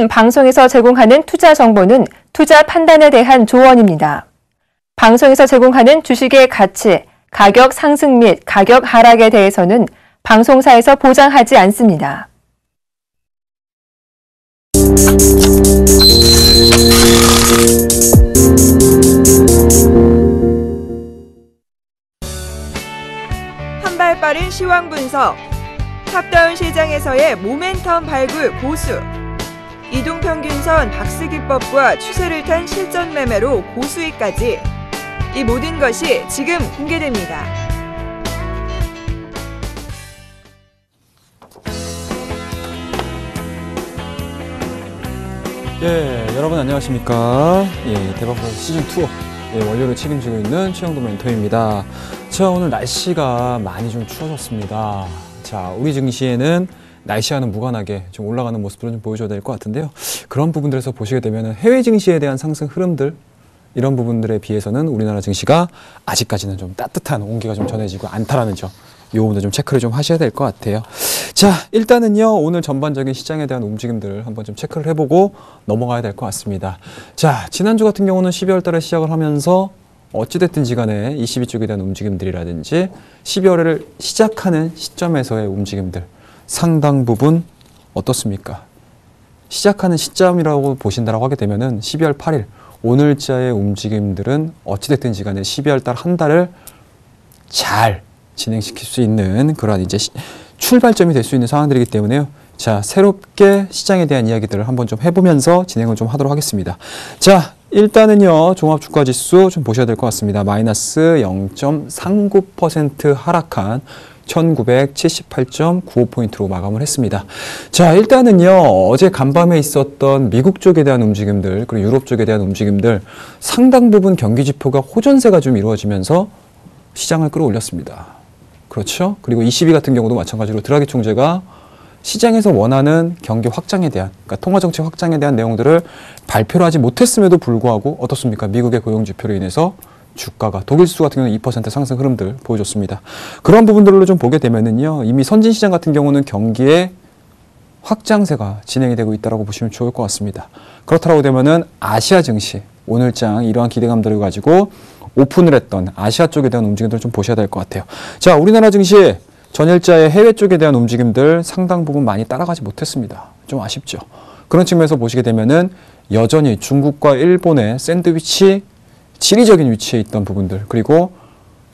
지금 방송에서 제공하는 투자 정보는 투자 판단에 대한 조언입니다. 방송에서 제공하는 주식의 가치, 가격 상승 및 가격 하락에 대해서는 방송사에서 보장하지 않습니다. 한 발 빠른 시황 분석. top-down 시장에서의 모멘텀 발굴 고수. 이동평균선 박스 기법과 추세를 탄 실전 매매로 고수익까지. 이 모든 것이 지금 공개됩니다. 예, 여러분 안녕하십니까? 예, 대박플러스 시즌 2 예, 원료를 책임지고 있는 최영도 멘토입니다. 자, 오늘 날씨가 많이 좀 추워졌습니다. 자, 우리 증시에는 날씨와는 무관하게 좀 올라가는 모습들을 좀 보여줘야 될 것 같은데요. 그런 부분들에서 보시게 되면 해외 증시에 대한 상승 흐름들 이런 부분들에 비해서는 우리나라 증시가 아직까지는 좀 따뜻한 온기가 좀 전해지고 않다라는 점. 요 부분도 좀 체크를 좀 하셔야 될 것 같아요. 자, 일단은요, 오늘 전반적인 시장에 대한 움직임들을 한번 좀 체크를 해보고 넘어가야 될 것 같습니다. 자, 지난주 같은 경우는 12월 달에 시작을 하면서 어찌됐든 지 간에 22쪽에 대한 움직임들이라든지 12월을 시작하는 시점에서의 움직임들 상당 부분 어떻습니까? 시작하는 시점이라고 보신다라고 하게 되면은 12월 8일 오늘자의 움직임들은 어찌됐든지 간에 12월 달 한 달을 잘 진행시킬 수 있는 그러한 이제 시, 출발점이 될 수 있는 상황들이기 때문에요. 자, 새롭게 시장에 대한 이야기들을 한번 좀 해보면서 진행을 좀 하도록 하겠습니다. 자, 일단은요, 종합주가 지수 좀 보셔야 될 것 같습니다. 마이너스 0.39% 하락한 1978.95포인트로 마감을 했습니다. 자, 일단은요, 어제 간밤에 있었던 미국 쪽에 대한 움직임들, 그리고 유럽 쪽에 대한 움직임들, 상당 부분 경기 지표가 호전세가 좀 이루어지면서 시장을 끌어올렸습니다. 그렇죠? 그리고 22 같은 경우도 마찬가지로 드라기 총재가 시장에서 원하는 경기 확장에 대한, 그러니까 통화정책 확장에 대한 내용들을 발표를 하지 못했음에도 불구하고 어떻습니까? 미국의 고용지표로 인해서 주가가 독일 수 같은 경우는 2% 상승 흐름들 보여줬습니다. 그런 부분들로 좀 보게 되면은요, 이미 선진 시장 같은 경우는 경기의 확장세가 진행이 되고 있다고 보시면 좋을 것 같습니다. 그렇다고 되면은 아시아 증시 오늘장 이러한 기대감들을 가지고 오픈을 했던 아시아 쪽에 대한 움직임들을 좀 보셔야 될 것 같아요. 자, 우리나라 증시 전일자의 해외 쪽에 대한 움직임들 상당 부분 많이 따라가지 못했습니다. 좀 아쉽죠. 그런 측면에서 보시게 되면은 여전히 중국과 일본의 샌드위치 지리적인 위치에 있던 부분들 그리고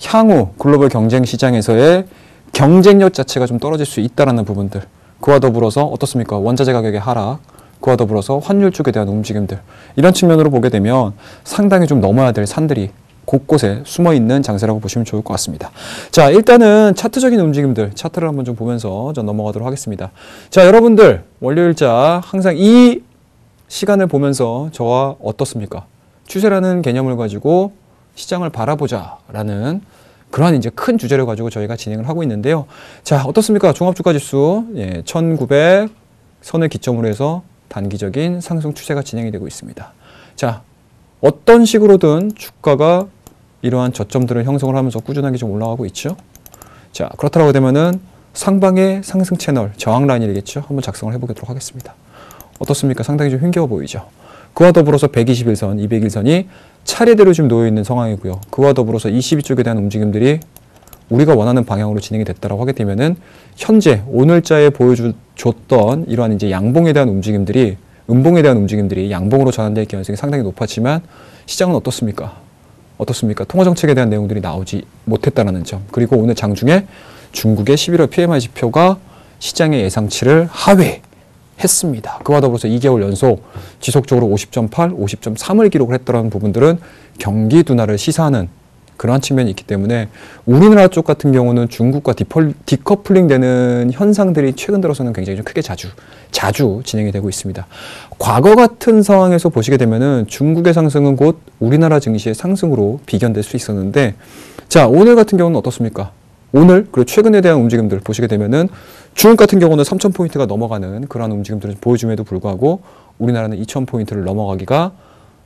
향후 글로벌 경쟁 시장에서의 경쟁력 자체가 좀 떨어질 수 있다라는 부분들 그와 더불어서 어떻습니까 원자재 가격의 하락 그와 더불어서 환율 쪽에 대한 움직임들 이런 측면으로 보게 되면 상당히 좀 넘어야 될 산들이 곳곳에 숨어 있는 장세라고 보시면 좋을 것 같습니다. 자, 일단은 차트적인 움직임들, 차트를 한번 좀 보면서 전 넘어가도록 하겠습니다. 자, 여러분들, 월요일자 항상 이 시간을 보면서 저와 어떻습니까? 추세라는 개념을 가지고 시장을 바라보자라는 그러한 이제 큰 주제를 가지고 저희가 진행을 하고 있는데요. 자, 어떻습니까? 종합주가 지수 예, 1900 선을 기점으로 해서 단기적인 상승 추세가 진행이 되고 있습니다. 자, 어떤 식으로든 주가가 이러한 저점들을 형성을 하면서 꾸준하게 좀 올라가고 있죠. 자, 그렇다고 되면은 상방의 상승 채널, 저항 라인이겠죠. 한번 작성을 해보도록 하겠습니다. 어떻습니까? 상당히 좀 힘겨워 보이죠. 그와 더불어서 121선, 201선이 차례대로 지금 놓여 있는 상황이고요. 그와 더불어서 22쪽에 대한 움직임들이 우리가 원하는 방향으로 진행이 됐다라고 하게 되면은 현재 오늘자에 보여줬던 이러한 이제 양봉에 대한 움직임들이 음봉에 대한 움직임들이 양봉으로 전환될 가능성이 상당히 높았지만 시장은 어떻습니까? 어떻습니까? 통화 정책에 대한 내용들이 나오지 못했다는 점. 그리고 오늘 장중에 중국의 11월 PMI 지표가 시장의 예상치를 하회 했습니다. 그와 더불어서 2개월 연속 지속적으로 50.8, 50.3을 기록을 했다는 부분들은 경기 둔화를 시사하는 그러한 측면이 있기 때문에 우리나라 쪽 같은 경우는 중국과 디펄, 디커플링 되는 현상들이 최근 들어서는 굉장히 좀 크게 자주 자주 진행이 되고 있습니다. 과거 같은 상황에서 보시게 되면은 중국의 상승은 곧 우리나라 증시의 상승으로 비견될 수 있었는데 자 오늘 같은 경우는 어떻습니까? 오늘 그리고 최근에 대한 움직임들 보시게 되면은 중국 같은 경우는 3천 포인트가 넘어가는 그러한 움직임들을 보여줌에도 불구하고 우리나라는 2천 포인트를 넘어가기가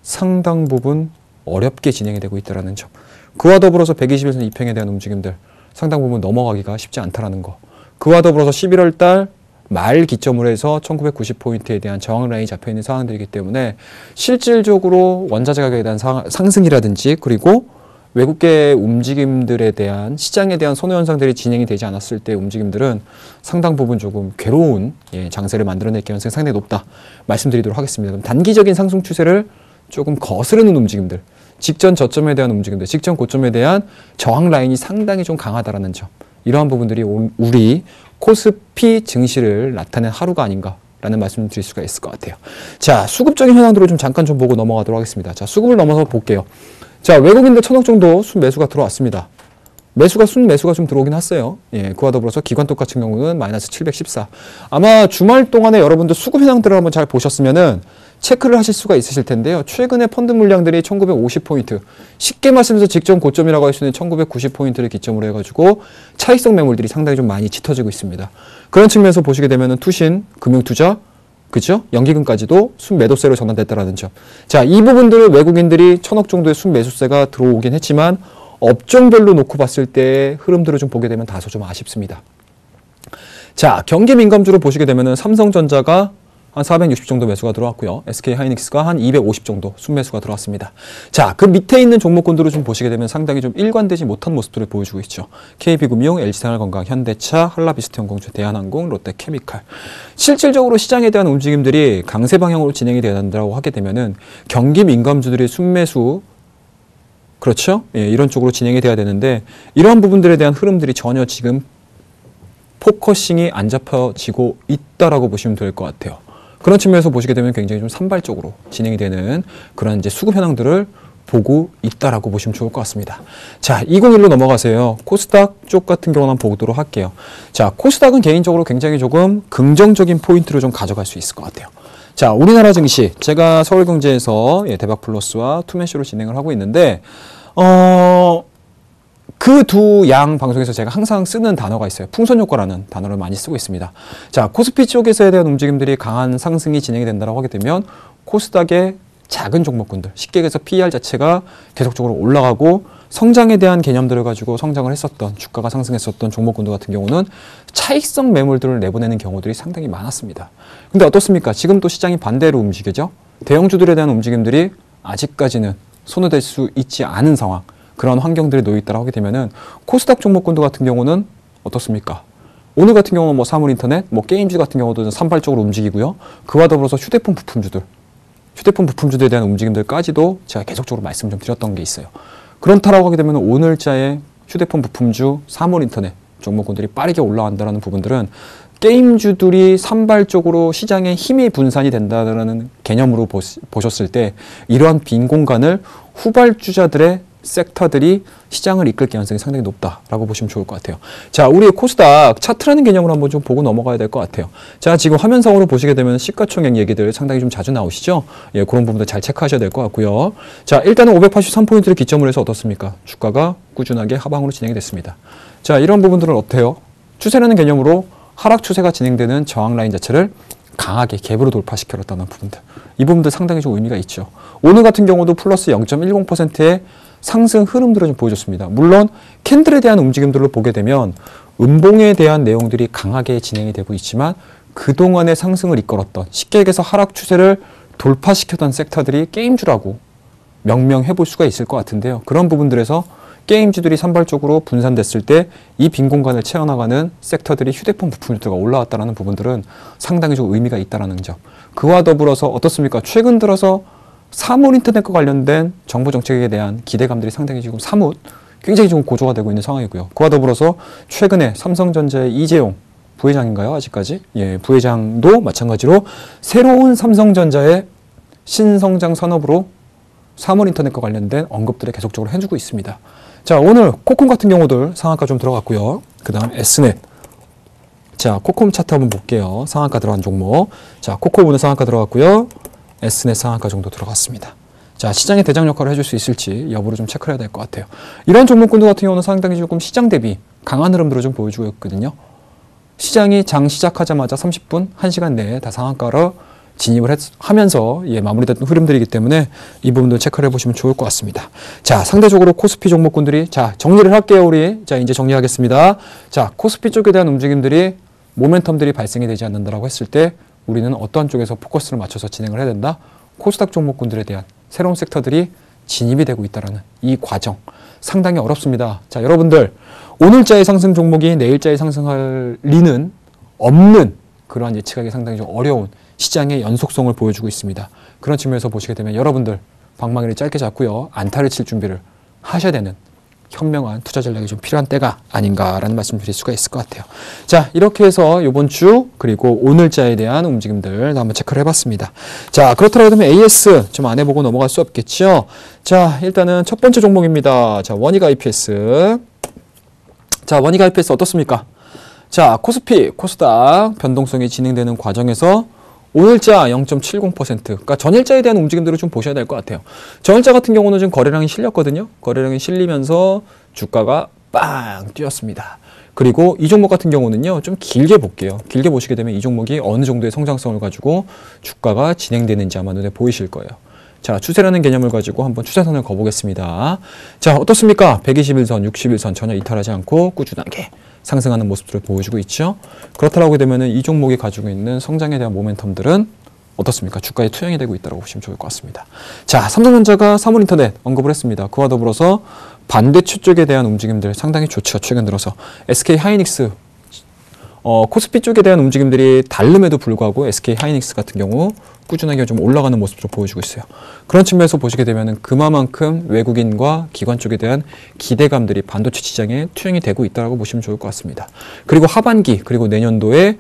상당 부분 어렵게 진행이 되고 있다는 점. 그와 더불어서 121선 입행에 대한 움직임들 상당 부분 넘어가기가 쉽지 않다라는 거. 그와 더불어서 11월 달 말 기점으로 해서 1990포인트에 대한 저항 라인이 잡혀 있는 상황들이기 때문에 실질적으로 원자재 가격에 대한 상, 상승이라든지 그리고 외국계 움직임들에 대한 시장에 대한 선호 현상들이 진행이 되지 않았을 때 움직임들은 상당 부분 조금 괴로운 예, 장세를 만들어낼 가능성이 상당히 높다 말씀드리도록 하겠습니다. 그럼 단기적인 상승 추세를 조금 거스르는 움직임들, 직전 저점에 대한 움직임들, 직전 고점에 대한 저항 라인이 상당히 좀 강하다라는 점. 이러한 부분들이 우리 코스피 증시를 나타낸 하루가 아닌가 라는 말씀을 드릴 수가 있을 것 같아요. 자, 수급적인 현황들을 좀 잠깐 좀 보고 넘어가도록 하겠습니다. 자, 수급을 넘어서 볼게요. 자, 외국인들 천억 정도 순매수가 들어왔습니다. 매수가 순매수가 좀 들어오긴 했어요. 예, 그와 더불어서 기관톡 같은 경우는 마이너스 714. 아마 주말 동안에 여러분들 수급 현황들을 한번 잘 보셨으면은 체크를 하실 수가 있으실 텐데요. 최근에 펀드 물량들이 1950포인트, 쉽게 말씀해서 직전 고점이라고 할 수 있는 1990포인트를 기점으로 해가지고 차익성 매물들이 상당히 좀 많이 짙어지고 있습니다. 그런 측면에서 보시게 되면은 투신, 금융투자, 그죠? 연기금까지도 순매도세로 전환됐다라는 점. 자, 이 부분들을 외국인들이 천억 정도의 순매수세가 들어오긴 했지만 업종별로 놓고 봤을 때 흐름들을 좀 보게 되면 다소 좀 아쉽습니다. 자, 경기 민감주로 보시게 되면은 삼성전자가 한 460 정도 매수가 들어왔고요. SK 하이닉스가 한 250 정도 순매수가 들어왔습니다. 자, 그 밑에 있는 종목군들을 좀 보시게 되면 상당히 좀 일관되지 못한 모습들을 보여주고 있죠. KB금융, LG생활건강, 현대차, 한라비스테온공조, 대한항공, 롯데케미칼. 실질적으로 시장에 대한 움직임들이 강세 방향으로 진행이 된다고 하게 되면은 경기 민감주들의 순매수 그렇죠? 예, 이런 쪽으로 진행이 돼야 되는데 이러한 부분들에 대한 흐름들이 전혀 지금 focusing이 안 잡혀지고 있다라고 보시면 될 것 같아요. 그런 측면에서 보시게 되면 굉장히 좀 산발적으로 진행이 되는 그런 이제 수급 현황들을 보고 있다라고 보시면 좋을 것 같습니다. 자, 201로 넘어가세요. 코스닥 쪽 같은 경우는 보도록 할게요. 자, 코스닥은 개인적으로 굉장히 조금 긍정적인 포인트를 좀 가져갈 수 있을 것 같아요. 자, 우리나라 증시. 제가 서울경제에서 예, 대박 플러스와 투맨쇼를 진행을 하고 있는데, 어, 그 두 양 방송에서 제가 항상 쓰는 단어가 있어요. 풍선 효과라는 단어를 많이 쓰고 있습니다. 자, 코스피 쪽에서에 대한 움직임들이 강한 상승이 진행이 된다고 하게 되면 코스닥의 작은 종목군들, 쉽게 얘기해서 PER 자체가 계속적으로 올라가고 성장에 대한 개념들을 가지고 성장을 했었던 주가가 상승했었던 종목군들 같은 경우는 차익성 매물들을 내보내는 경우들이 상당히 많았습니다. 근데 어떻습니까? 지금 또 시장이 반대로 움직이죠. 대형주들에 대한 움직임들이 아직까지는 댈수 있지 않은 상황. 그런 환경들에 놓여 있다고 하게 되면은 코스닥 종목군도 같은 경우는 어떻습니까? 오늘 같은 경우는 뭐 사물인터넷, 뭐 게임주 같은 경우도 산발적으로 움직이고요. 그와 더불어서 휴대폰 부품주들, 휴대폰 부품주들에 대한 움직임들까지도 제가 계속적으로 말씀 좀 드렸던 게 있어요. 그렇다라고 하게 되면 오늘자의 휴대폰 부품주, 사물인터넷 종목군들이 빠르게 올라간다는 부분들은 게임주들이 산발적으로 시장에 힘이 분산이 된다는 개념으로 보셨을 때 이러한 빈 공간을 후발주자들의 섹터들이 시장을 이끌 가능성이 상당히 높다라고 보시면 좋을 것 같아요. 자, 우리 코스닥 차트라는 개념으로 한번 좀 보고 넘어가야 될 것 같아요. 자, 지금 화면상으로 보시게 되면 시가총액 얘기들 상당히 좀 자주 나오시죠? 예, 그런 부분도 잘 체크하셔야 될 것 같고요. 자, 일단은 583포인트를 기점으로 해서 어떻습니까? 주가가 꾸준하게 하방으로 진행이 됐습니다. 자, 이런 부분들은 어때요? 추세라는 개념으로 하락 추세가 진행되는 저항 라인 자체를 강하게 갭으로 돌파시켜놨다는 부분들. 이 부분들 상당히 좀 의미가 있죠. 오늘 같은 경우도 플러스 0.10%의 상승 흐름들을 좀 보여줬습니다. 물론 캔들에 대한 움직임들을 보게 되면 음봉에 대한 내용들이 강하게 진행이 되고 있지만 그동안의 상승을 이끌었던 쉽게 얘기해서 하락 추세를 돌파시켰던 섹터들이 게임주라고 명명해 볼 수가 있을 것 같은데요. 그런 부분들에서 게임주들이 산발적으로 분산됐을 때 이 빈 공간을 채워나가는 섹터들이 휴대폰 부품주가 올라왔다는 부분들은 상당히 좀 의미가 있다는 점. 그와 더불어서 어떻습니까? 최근 들어서 사물 인터넷과 관련된 정부 정책에 대한 기대감들이 상당히 지금 사뭇 굉장히 지금 고조가 되고 있는 상황이고요. 그와 더불어서 최근에 삼성전자의 이재용 부회장인가요? 아직까지? 예, 부회장도 마찬가지로 새로운 삼성전자의 신성장 산업으로 사물 인터넷과 관련된 언급들을 계속적으로 해주고 있습니다. 자, 오늘 코콤 같은 경우들 상한가 좀 들어갔고요. 그 다음 S넷. 자, 코콤 차트 한번 볼게요. 상한가 들어간 종목. 자, 코콤 오늘 상한가 들어갔고요. S넷 상한가 정도 들어갔습니다. 자, 시장의 대장 역할을 해줄 수 있을지 여부를 좀 체크해야 될 것 같아요. 이런 종목군들 같은 경우는 상당히 조금 시장 대비 강한 흐름들을 좀 보여주고 있거든요. 시장이 장 시작하자마자 30분, 1시간 내에 다 상한가로 진입을 했, 하면서 예, 마무리됐던 흐름들이기 때문에 이 부분도 체크를 해보시면 좋을 것 같습니다. 자, 상대적으로 코스피 종목군들이 자 정리를 할게요, 우리. 자, 이제 정리하겠습니다. 자, 코스피 쪽에 대한 움직임들이 모멘텀들이 발생이 되지 않는다라고 했을 때 우리는 어떠한 쪽에서 포커스를 맞춰서 진행을 해야 된다? 코스닥 종목군들에 대한 새로운 섹터들이 진입이 되고 있다라는 이 과정 상당히 어렵습니다. 자, 여러분들 오늘자의 상승 종목이 내일자의 상승할 리는 없는 그러한 예측하기 상당히 좀 어려운 시장의 연속성을 보여주고 있습니다. 그런 측면에서 보시게 되면 여러분들 방망이를 짧게 잡고요. 안타를 칠 준비를 하셔야 되는 현명한 투자 전략이 좀 필요한 때가 아닌가라는 말씀 드릴 수가 있을 것 같아요. 자, 이렇게 해서 이번 주 그리고 오늘자에 대한 움직임들 한번 체크를 해봤습니다. 자, 그렇더라도 면 AS 좀 안 해보고 넘어갈 수 없겠죠. 자, 일단은 첫 번째 종목입니다. 자, 원익 IPS. 자, 원익 IPS 어떻습니까? 자, 코스피, 코스닥 변동성이 진행되는 과정에서 오늘자 0.70% 그러니까 전일자에 대한 움직임들을 좀 보셔야 될 것 같아요. 전일자 같은 경우는 지금 거래량이 실렸거든요. 거래량이 실리면서 주가가 빵 뛰었습니다. 그리고 이 종목 같은 경우는요. 좀 길게 볼게요. 길게 보시게 되면 이 종목이 어느 정도의 성장성을 가지고 주가가 진행되는지 아마 눈에 보이실 거예요. 자, 추세라는 개념을 가지고 한번 추세선을 거보겠습니다. 자, 어떻습니까? 121선, 61선 전혀 이탈하지 않고 꾸준하게 상승하는 모습들을 보여주고 있죠. 그렇다고 되면 이 종목이 가지고 있는 성장에 대한 모멘텀들은 어떻습니까? 주가에 투영이 되고 있다고 보시면 좋을 것 같습니다. 자, 삼성전자가 사물인터넷 언급을 했습니다. 그와 더불어서 반대추 쪽에 대한 움직임들 상당히 좋죠. 최근 들어서 SK 하이닉스 어, 코스피 쪽에 대한 움직임들이 다름에도 불구하고 SK 하이닉스 같은 경우 꾸준하게 좀 올라가는 모습을 보여주고 있어요. 그런 측면에서 보시게 되면 그만큼 외국인과 기관 쪽에 대한 기대감들이 반도체 시장에 투영이 되고 있다고 보시면 좋을 것 같습니다. 그리고 하반기 그리고 내년도에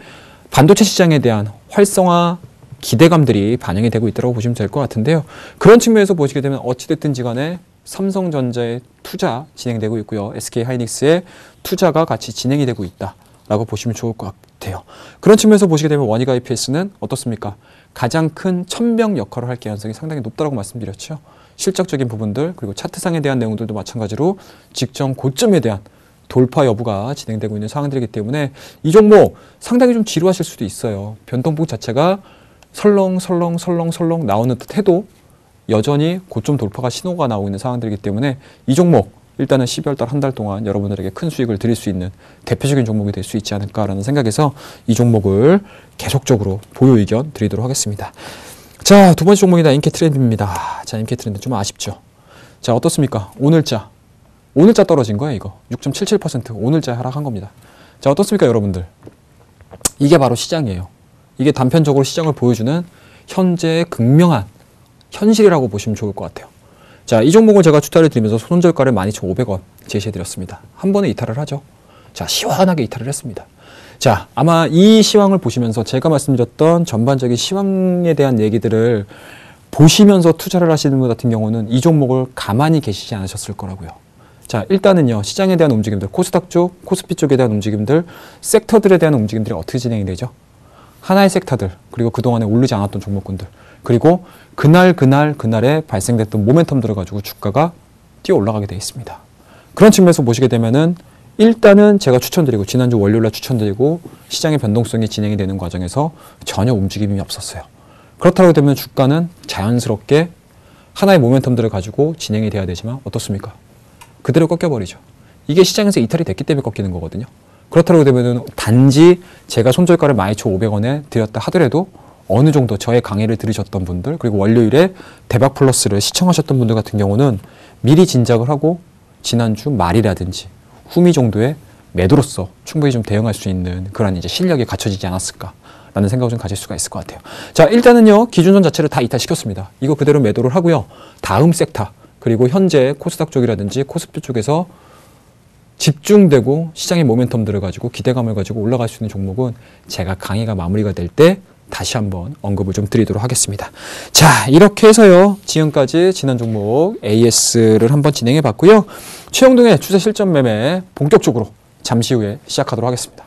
반도체 시장에 대한 활성화 기대감들이 반영이 되고 있다고 보시면 될 것 같은데요. 그런 측면에서 보시게 되면 어찌됐든지 간에 삼성전자의 투자 진행되고 있고요. SK 하이닉스의 투자가 같이 진행이 되고 있다라고 보시면 좋을 것 같아요. 그런 측면에서 보시게 되면 원희가 IPS는 어떻습니까? 가장 큰 천병 역할을 할 가능성이 상당히 높다고 말씀드렸죠. 실적적인 부분들 그리고 차트상에 대한 내용들도 마찬가지로 직전 고점에 대한 돌파 여부가 진행되고 있는 상황들이기 때문에 이 종목 상당히 좀 지루하실 수도 있어요. 변동폭 자체가 설렁설렁 설렁설렁 나오는 듯 해도 여전히 고점 돌파가 신호가 나오고 있는 상황들이기 때문에 이 종목 일단은 12월 달 한 달 동안 여러분들에게 큰 수익을 드릴 수 있는 대표적인 종목이 될 수 있지 않을까라는 생각에서 이 종목을 계속적으로 보유 의견 드리도록 하겠습니다. 자, 두 번째 종목이다. 인케 트렌드입니다. 자, 인케 트렌드 좀 아쉽죠. 자, 어떻습니까? 오늘자. 오늘자 떨어진 거야, 이거. 6.77% 오늘자 하락한 겁니다. 자, 어떻습니까, 여러분들? 이게 바로 시장이에요. 이게 단편적으로 시장을 보여주는 현재의 극명한 현실이라고 보시면 좋을 것 같아요. 자, 이 종목을 제가 추천을 드리면서 손절가를 12,500원 제시해 드렸습니다. 한 번에 이탈을 하죠. 자, 시원하게 이탈을 했습니다. 자, 아마 이 시황을 보시면서 제가 말씀드렸던 전반적인 시황에 대한 얘기들을 보시면서 투자를 하시는 분 같은 경우는 이 종목을 가만히 계시지 않으셨을 거라고요. 자, 일단은요, 시장에 대한 움직임들, 코스닥 쪽, 코스피 쪽에 대한 움직임들, 섹터들에 대한 움직임들이 어떻게 진행이 되죠? 하나의 섹터들, 그리고 그동안에 오르지 않았던 종목군들, 그리고 그날 그날 그날에 발생됐던 모멘텀들을 가지고 주가가 뛰어 올라가게 되어 있습니다. 그런 측면에서 보시게 되면은 일단은 제가 추천드리고 지난주 월요일날 추천드리고 시장의 변동성이 진행이 되는 과정에서 전혀 움직임이 없었어요. 그렇다고 되면 주가는 자연스럽게 하나의 모멘텀들을 가지고 진행이 돼야 되지만 어떻습니까? 그대로 꺾여버리죠. 이게 시장에서 이탈이 됐기 때문에 꺾이는 거거든요. 그렇다고 되면 단지 제가 손절가를 12,500원에 드렸다 하더라도 어느 정도 저의 강의를 들으셨던 분들 그리고 월요일에 대박 플러스를 시청하셨던 분들 같은 경우는 미리 진작을 하고 지난주 말이라든지 후미 정도의 매도로서 충분히 좀 대응할 수 있는 그런 이제 실력이 갖춰지지 않았을까. 라는 생각을 좀 가질 수가 있을 것 같아요. 자, 일단은요, 기준선 자체를 다 이탈시켰습니다. 이거 그대로 매도를 하고요. 다음 섹터, 그리고 현재 코스닥 쪽이라든지 코스피 쪽에서 집중되고 시장의 모멘텀들을 가지고 기대감을 가지고 올라갈 수 있는 종목은 제가 강의가 마무리가 될 때 다시 한번 언급을 좀 드리도록 하겠습니다. 자, 이렇게 해서요. 지금까지 지난 종목 AS를 한번 진행해 봤고요. 최영동의 추세 실전 매매 본격적으로 잠시 후에 시작하도록 하겠습니다.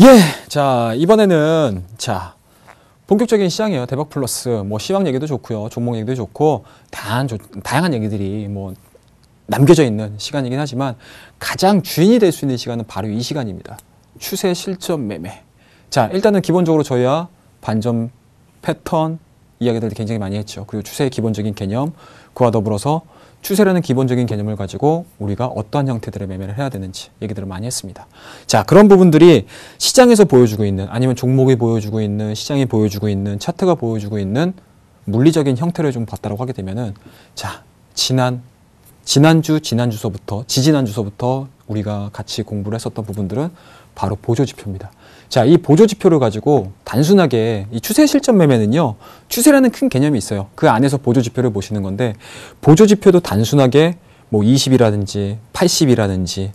예, 자, 이번에는, 자, 본격적인 시장이에요. 대박 플러스 뭐 시황 얘기도 좋고요. 종목 얘기도 좋고 다양한 다양한 얘기들이 뭐 남겨져 있는 시간이긴 하지만 가장 주인이 될 수 있는 시간은 바로 이 시간입니다. 추세 실전 매매. 자, 일단은 기본적으로 저희와 반전 패턴 이야기들 굉장히 많이 했죠. 그리고 추세의 기본적인 개념, 그와 더불어서 추세라는 기본적인 개념을 가지고 우리가 어떠한 형태들의 매매를 해야 되는지 얘기들을 많이 했습니다. 자, 그런 부분들이 시장에서 보여주고 있는 아니면 종목이 보여주고 있는 시장이 보여주고 있는 차트가 보여주고 있는 물리적인 형태를 좀 봤다고 하게 되면은 자, 지난 지난주 지난주서부터 지지난주서부터 우리가 같이 공부를 했었던 부분들은 바로 보조 지표입니다. 자, 이 보조 지표를 가지고 단순하게 이 추세 실전 매매는요, 추세라는 큰 개념이 있어요. 그 안에서 보조 지표를 보시는 건데, 보조 지표도 단순하게 뭐 20이라든지 80이라든지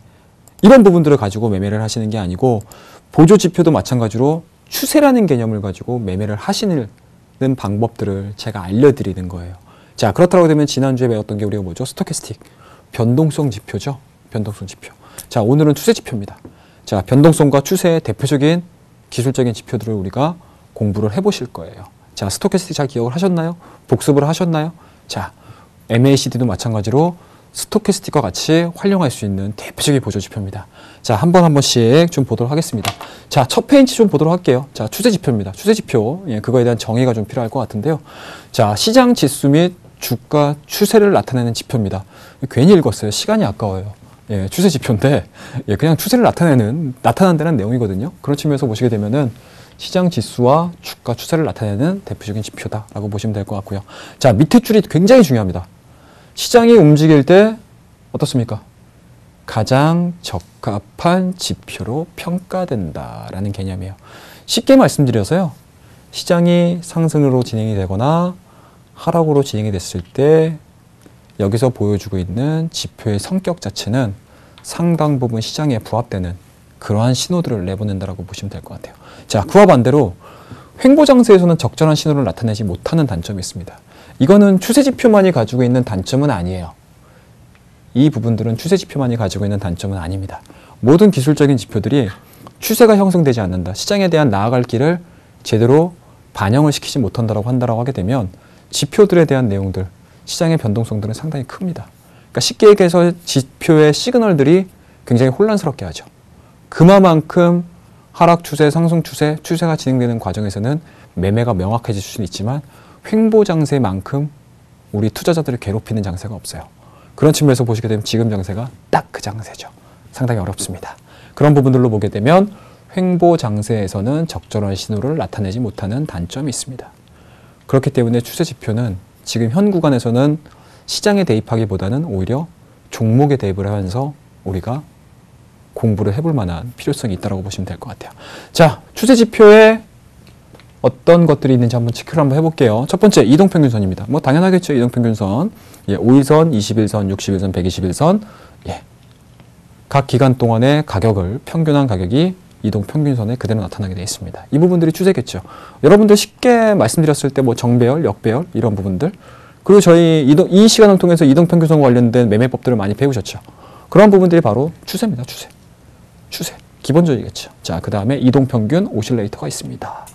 이런 부분들을 가지고 매매를 하시는 게 아니고, 보조 지표도 마찬가지로 추세라는 개념을 가지고 매매를 하시는 방법들을 제가 알려드리는 거예요. 자, 그렇다고 되면 지난주에 배웠던 게 우리가 뭐죠? 스토캐스틱. 변동성 지표죠. 변동성 지표. 자, 오늘은 추세 지표입니다. 자, 변동성과 추세의 대표적인 기술적인 지표들을 우리가 공부를 해보실 거예요. 자, 스토캐스틱 잘 기억을 하셨나요? 복습을 하셨나요? 자, MACD도 마찬가지로 스토캐스틱과 같이 활용할 수 있는 대표적인 보조 지표입니다. 자, 한 번 한 번씩 좀 보도록 하겠습니다. 자, 첫 페이지 좀 보도록 할게요. 자, 추세 지표입니다. 추세 지표. 예, 그거에 대한 정의가 좀 필요할 것 같은데요. 자, 시장 지수 및 주가 추세를 나타내는 지표입니다. 괜히 읽었어요. 시간이 아까워요. 예, 추세 지표인데 예, 그냥 추세를 나타내는 나타난다는 내용이거든요. 그런 측면에서 보시게 되면은 시장 지수와 주가 추세를 나타내는 대표적인 지표다라고 보시면 될 것 같고요. 자 밑에 줄이 굉장히 중요합니다. 시장이 움직일 때 어떻습니까? 가장 적합한 지표로 평가된다라는 개념이에요. 쉽게 말씀드려서요. 시장이 상승으로 진행이 되거나 하락으로 진행이 됐을 때 여기서 보여주고 있는 지표의 성격 자체는 상당 부분 시장에 부합되는 그러한 신호들을 내보낸다라고 보시면 될 것 같아요. 자, 그와 반대로 횡보장세에서는 적절한 신호를 나타내지 못하는 단점이 있습니다. 이거는 추세지표만이 가지고 있는 단점은 아니에요. 이 부분들은 추세지표만이 가지고 있는 단점은 아닙니다. 모든 기술적인 지표들이 추세가 형성되지 않는다. 시장에 대한 나아갈 길을 제대로 반영을 시키지 못한다고 한다고 하게 되면 지표들에 대한 내용들, 시장의 변동성들은 상당히 큽니다. 그러니까 쉽게 얘기해서 지표의 시그널들이 굉장히 혼란스럽게 하죠. 그만큼 하락 추세, 상승 추세, 추세가 진행되는 과정에서는 매매가 명확해질 수는 있지만 횡보 장세만큼 우리 투자자들을 괴롭히는 장세가 없어요. 그런 측면에서 보시게 되면 지금 장세가 딱 그 장세죠. 상당히 어렵습니다. 그런 부분들로 보게 되면 횡보 장세에서는 적절한 신호를 나타내지 못하는 단점이 있습니다. 그렇기 때문에 추세 지표는 지금 현 구간에서는 시장에 대입하기보다는 오히려 종목에 대입을 하면서 우리가 공부를 해볼 만한 필요성이 있다고 보시면 될 것 같아요. 자, 추세 지표에 어떤 것들이 있는지 한번 체크를 한번 해볼게요. 첫 번째, 이동평균선입니다. 뭐 당연하겠죠, 이동평균선. 예, 5일선, 21선, 61선, 121선. 예. 각 기간 동안의 가격을 평균한 가격이 이동 평균선에 그대로 나타나게 되어 있습니다. 이 부분들이 추세겠죠. 여러분들 쉽게 말씀드렸을 때 뭐 정배열, 역배열 이런 부분들 그리고 저희 이동, 이 시간을 통해서 이동 평균선 관련된 매매법들을 많이 배우셨죠. 그런 부분들이 바로 추세입니다. 추세. 추세. 기본적이겠죠. 자, 그 다음에 이동 평균 oscillator가 있습니다.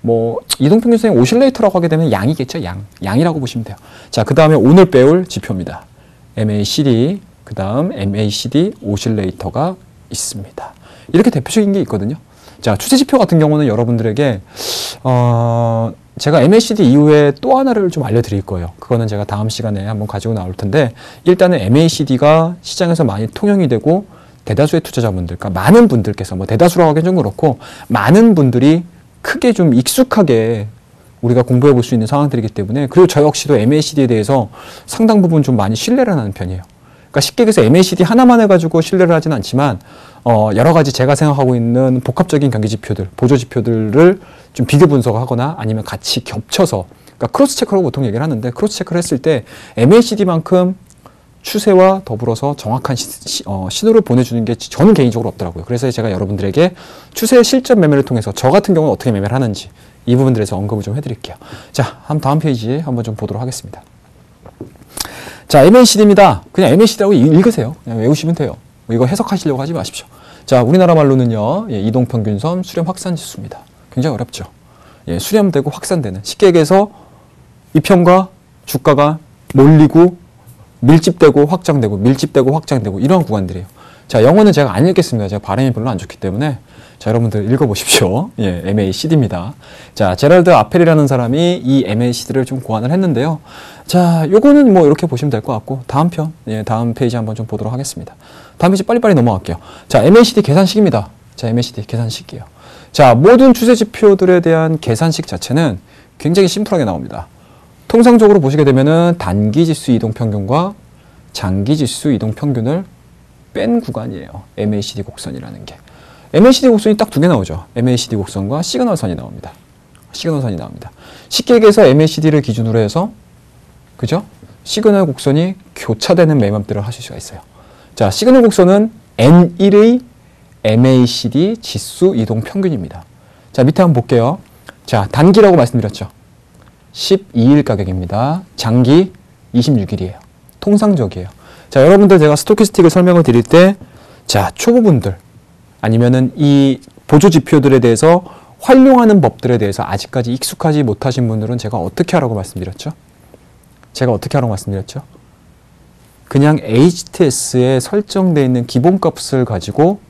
뭐 이동 평균선의 oscillator라고 하게 되면 양이겠죠. 양. 양이라고 보시면 돼요. 자, 그 다음에 오늘 배울 지표입니다. MACD, 그 다음 MACD oscillator가 있습니다. 이렇게 대표적인 게 있거든요. 자, 추세지표 같은 경우는 여러분들에게, 어, 제가 MACD 이후에 또 하나를 좀 알려드릴 거예요. 그거는 제가 다음 시간에 한번 가지고 나올 텐데, 일단은 MACD가 시장에서 많이 통용이 되고, 대다수의 투자자분들, 그러니까 많은 분들께서, 뭐 대다수라고 하기는 좀 그렇고, 많은 분들이 크게 좀 익숙하게 우리가 공부해 볼 수 있는 상황들이기 때문에, 그리고 저 역시도 MACD에 대해서 상당 부분 좀 많이 신뢰를 하는 편이에요. 그러니까 쉽게 얘기해서 MACD 하나만 해가지고 신뢰를 하진 않지만 어, 여러 가지 제가 생각하고 있는 복합적인 경기 지표들, 보조 지표들을 좀 비교 분석하거나 아니면 같이 겹쳐서 그러니까 cross check라고 보통 얘기를 하는데 cross check를 했을 때 MACD만큼 추세와 더불어서 정확한 시, 어, 신호를 보내주는 게 저는 개인적으로 없더라고요. 그래서 제가 여러분들에게 추세 실전 매매를 통해서 저 같은 경우는 어떻게 매매를 하는지 이 부분들에서 언급을 좀 해드릴게요. 자, 한 다음 페이지 한번 좀 보도록 하겠습니다. 자, MACD입니다. 그냥 MACD라고 읽으세요. 그냥 외우시면 돼요. 뭐 이거 해석하시려고 하지 마십시오. 자, 우리나라 말로는요, 예, 이동평균선 수렴 확산 지수입니다. 굉장히 어렵죠. 예, 수렴되고 확산되는. 쉽게 얘기해서 이평과 주가가 몰리고 밀집되고 확장되고 밀집되고 확장되고 이러한 구간들이에요. 자, 영어는 제가 안 읽겠습니다. 제가 발음이 별로 안 좋기 때문에 자, 여러분들 읽어보십시오. 예, MACD입니다. 자, 제랄드 아펠이라는 사람이 이 MACD를 좀 고안을 했는데요. 자, 요거는 뭐 이렇게 보시면 될 것 같고, 다음 편, 예, 다음 페이지 한번 좀 보도록 하겠습니다. 다음 페이지 빨리빨리 넘어갈게요. 자, MACD 계산식입니다. 자, MACD 계산식이에요. 자, 모든 추세 지표들에 대한 계산식 자체는 굉장히 심플하게 나옵니다. 통상적으로 보시게 되면은 단기 지수 이동 평균과 장기 지수 이동 평균을 뺀 구간이에요. MACD 곡선이라는 게. MACD 곡선이 딱 두 개 나오죠. MACD 곡선과 시그널선이 나옵니다. 시그널선이 나옵니다. 쉽게 얘기해서 MACD를 기준으로 해서 그죠? 시그널 곡선이 교차되는 매듭들을 하실 수가 있어요. 자, 시그널 곡선은 N1의 MACD 지수 이동 평균입니다. 자, 밑에 한번 볼게요. 자, 단기라고 말씀드렸죠. 12일 가격입니다. 장기 26일이에요. 통상적이에요. 자, 여러분들 제가 스토키스틱을 설명을 드릴 때, 자, 초보분들, 아니면은 이 보조 지표들에 대해서 활용하는 법들에 대해서 아직까지 익숙하지 못하신 분들은 제가 어떻게 하라고 말씀드렸죠? 제가 어떻게 하라고 말씀드렸죠? 그냥 HTS에 설정되어 있는 기본값을 가지고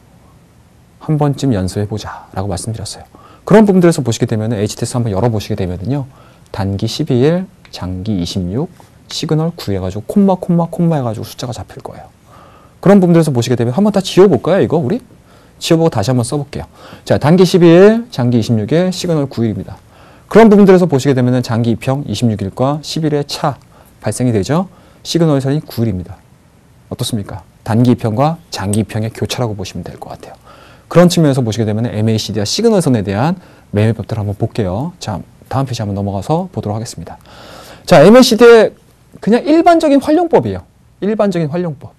한 번쯤 연습해보자 라고 말씀드렸어요. 그런 부분들에서 보시게 되면 HTS 한번 열어보시게 되면요. 단기 12일, 장기 26, 시그널 9 해가지고 콤마 콤마 콤마 해가지고 숫자가 잡힐 거예요. 그런 부분들에서 보시게 되면 한번 다 지워볼까요 이거 우리? 지워보고 다시 한번 써볼게요. 자 단기 12일, 장기 26일, 시그널 9일입니다. 그런 부분들에서 보시게 되면 장기 이평 26일과 12일의 차 발생이 되죠. 시그널 선이 9일입니다. 어떻습니까? 단기 이평과 장기 이평의 교차라고 보시면 될 것 같아요. 그런 측면에서 보시게 되면 MACD와 시그널 선에 대한 매매 법들을 한번 볼게요. 자, 다음 페이지 한번 넘어가서 보도록 하겠습니다. 자, MACD의 그냥 일반적인 활용법이에요. 일반적인 활용법.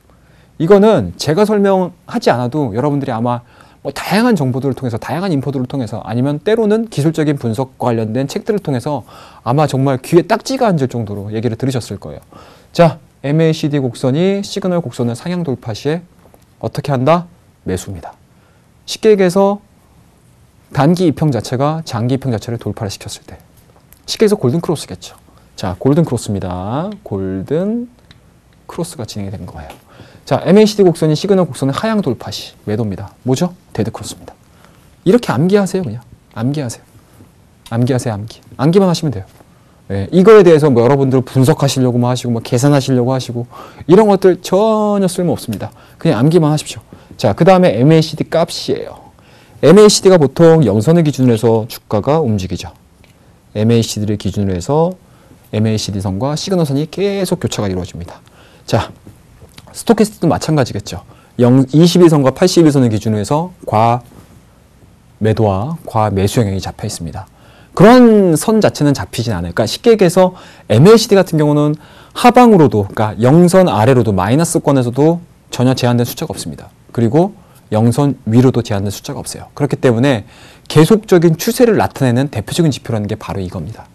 이거는 제가 설명하지 않아도 여러분들이 아마 뭐 다양한 정보들을 통해서 다양한 info들을 통해서 아니면 때로는 기술적인 분석과 관련된 책들을 통해서 아마 정말 귀에 딱지가 앉을 정도로 얘기를 들으셨을 거예요. 자, MACD 곡선이 시그널 곡선을 상향 돌파 시에 어떻게 한다? 매수입니다. 쉽게 얘기해서 단기 이평 자체가 장기 이평 자체를 돌파를 시켰을 때 쉽게 해서 골든 크로스겠죠. 자, 골든 크로스입니다. 골든 크로스가 진행이 된 거예요. 자, MACD 곡선이 시그널 곡선의 하향 돌파 시 매도입니다. 뭐죠? 데드 크로스입니다. 이렇게 암기하세요, 그냥. 암기하세요. 암기하세요, 암기. 암기만 하시면 돼요. 예, 이거에 대해서 뭐 여러분들 분석하시려고 뭐 하시고 뭐 계산하시려고 하시고 이런 것들 전혀 쓸모 없습니다. 그냥 암기만 하십시오. 자, 그 다음에 MACD 값이에요. MACD가 보통 영선을 기준으로 해서 주가가 움직이죠. MACD를 기준으로 해서 MACD선과 시그널 선이 계속 교차가 이루어집니다. 자, 스토캐스트도 마찬가지겠죠. 0, 21선과 81선을 기준으로 해서 과 매도와 과 매수 영역이 잡혀 있습니다. 그런 선 자체는 잡히진. 그러니까 쉽게 얘기해서 MACD 같은 경우는 하방으로도, 그러니까 영선 아래로도 마이너스권에서도 전혀 제한된 숫자가 없습니다. 그리고 영선 위로도 제한된 숫자가 없어요. 그렇기 때문에 계속적인 추세를 나타내는 대표적인 지표라는 게 바로 이겁니다.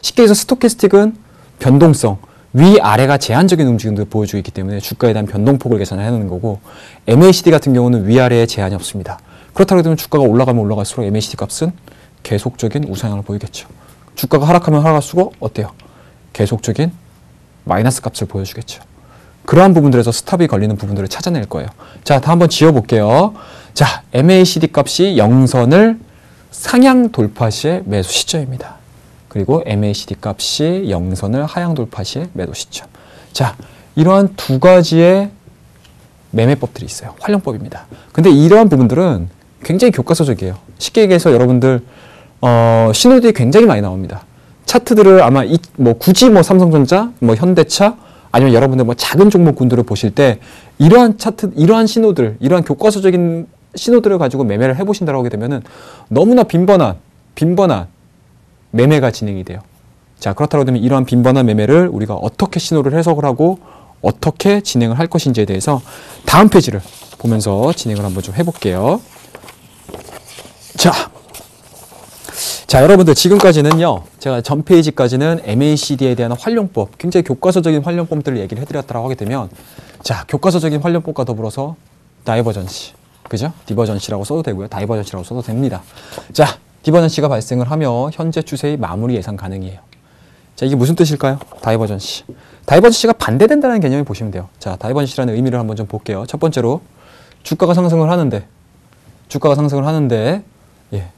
쉽게 해서 스토캐스틱은 변동성, 위아래가 제한적인 움직임을 보여주고 있기 때문에 주가에 대한 변동폭을 계산을 해놓는 거고 MACD 같은 경우는 위아래에 제한이 없습니다. 그렇다고 하면 주가가 올라가면 올라갈수록 MACD 값은 계속적인 우상향을 보이겠죠. 주가가 하락하면 하락할수록 어때요? 계속적인 마이너스 값을 보여주겠죠. 그러한 부분들에서 스탑이 걸리는 부분들을 찾아낼 거예요. 자, 다 한번 지워볼게요. 자, MACD 값이 영선을 상향 돌파 시의 매수 시점입니다. 그리고 MACD 값이 영선을 하향 돌파 시의 매도 시점. 자, 이러한 두 가지의 매매법들이 있어요. 활용법입니다. 근데 이러한 부분들은 굉장히 교과서적이에요. 쉽게 얘기해서 여러분들 어, 신호들이 굉장히 많이 나옵니다. 차트들을 아마 이, 뭐 굳이 뭐 삼성전자, 뭐 현대차 아니면 여러분들 뭐 작은 종목군들을 보실 때 이러한 차트, 이러한 신호들, 이러한 교과서적인 신호들을 가지고 매매를 해보신다고 하게 되면은 너무나 빈번한, 빈번한 매매가 진행이 돼요. 자, 그렇다고 하면 이러한 빈번한 매매를 우리가 어떻게 신호를 해석을 하고 어떻게 진행을 할 것인지에 대해서 다음 페이지를 보면서 진행을 한번 좀 해볼게요. 자, 자, 여러분들 지금까지는요. 제가 전 페이지까지는 MACD에 대한 활용법, 굉장히 교과서적인 활용법들을 얘기를 해드렸다고 하게 되면 자, 교과서적인 활용법과 더불어서 divergency, 그죠? divergency라고 써도 되고요. divergency라고 써도 됩니다. 자, 디버전시가 발생을 하며 현재 추세의 마무리 예상 가능이에요. 자, 이게 무슨 뜻일까요? divergency. 다이버전시가 반대된다는 개념을 보시면 돼요. 자, divergency라는 의미를 한번 좀 볼게요. 첫 번째로 주가가 상승을 하는데 주가가 상승을 하는데 예.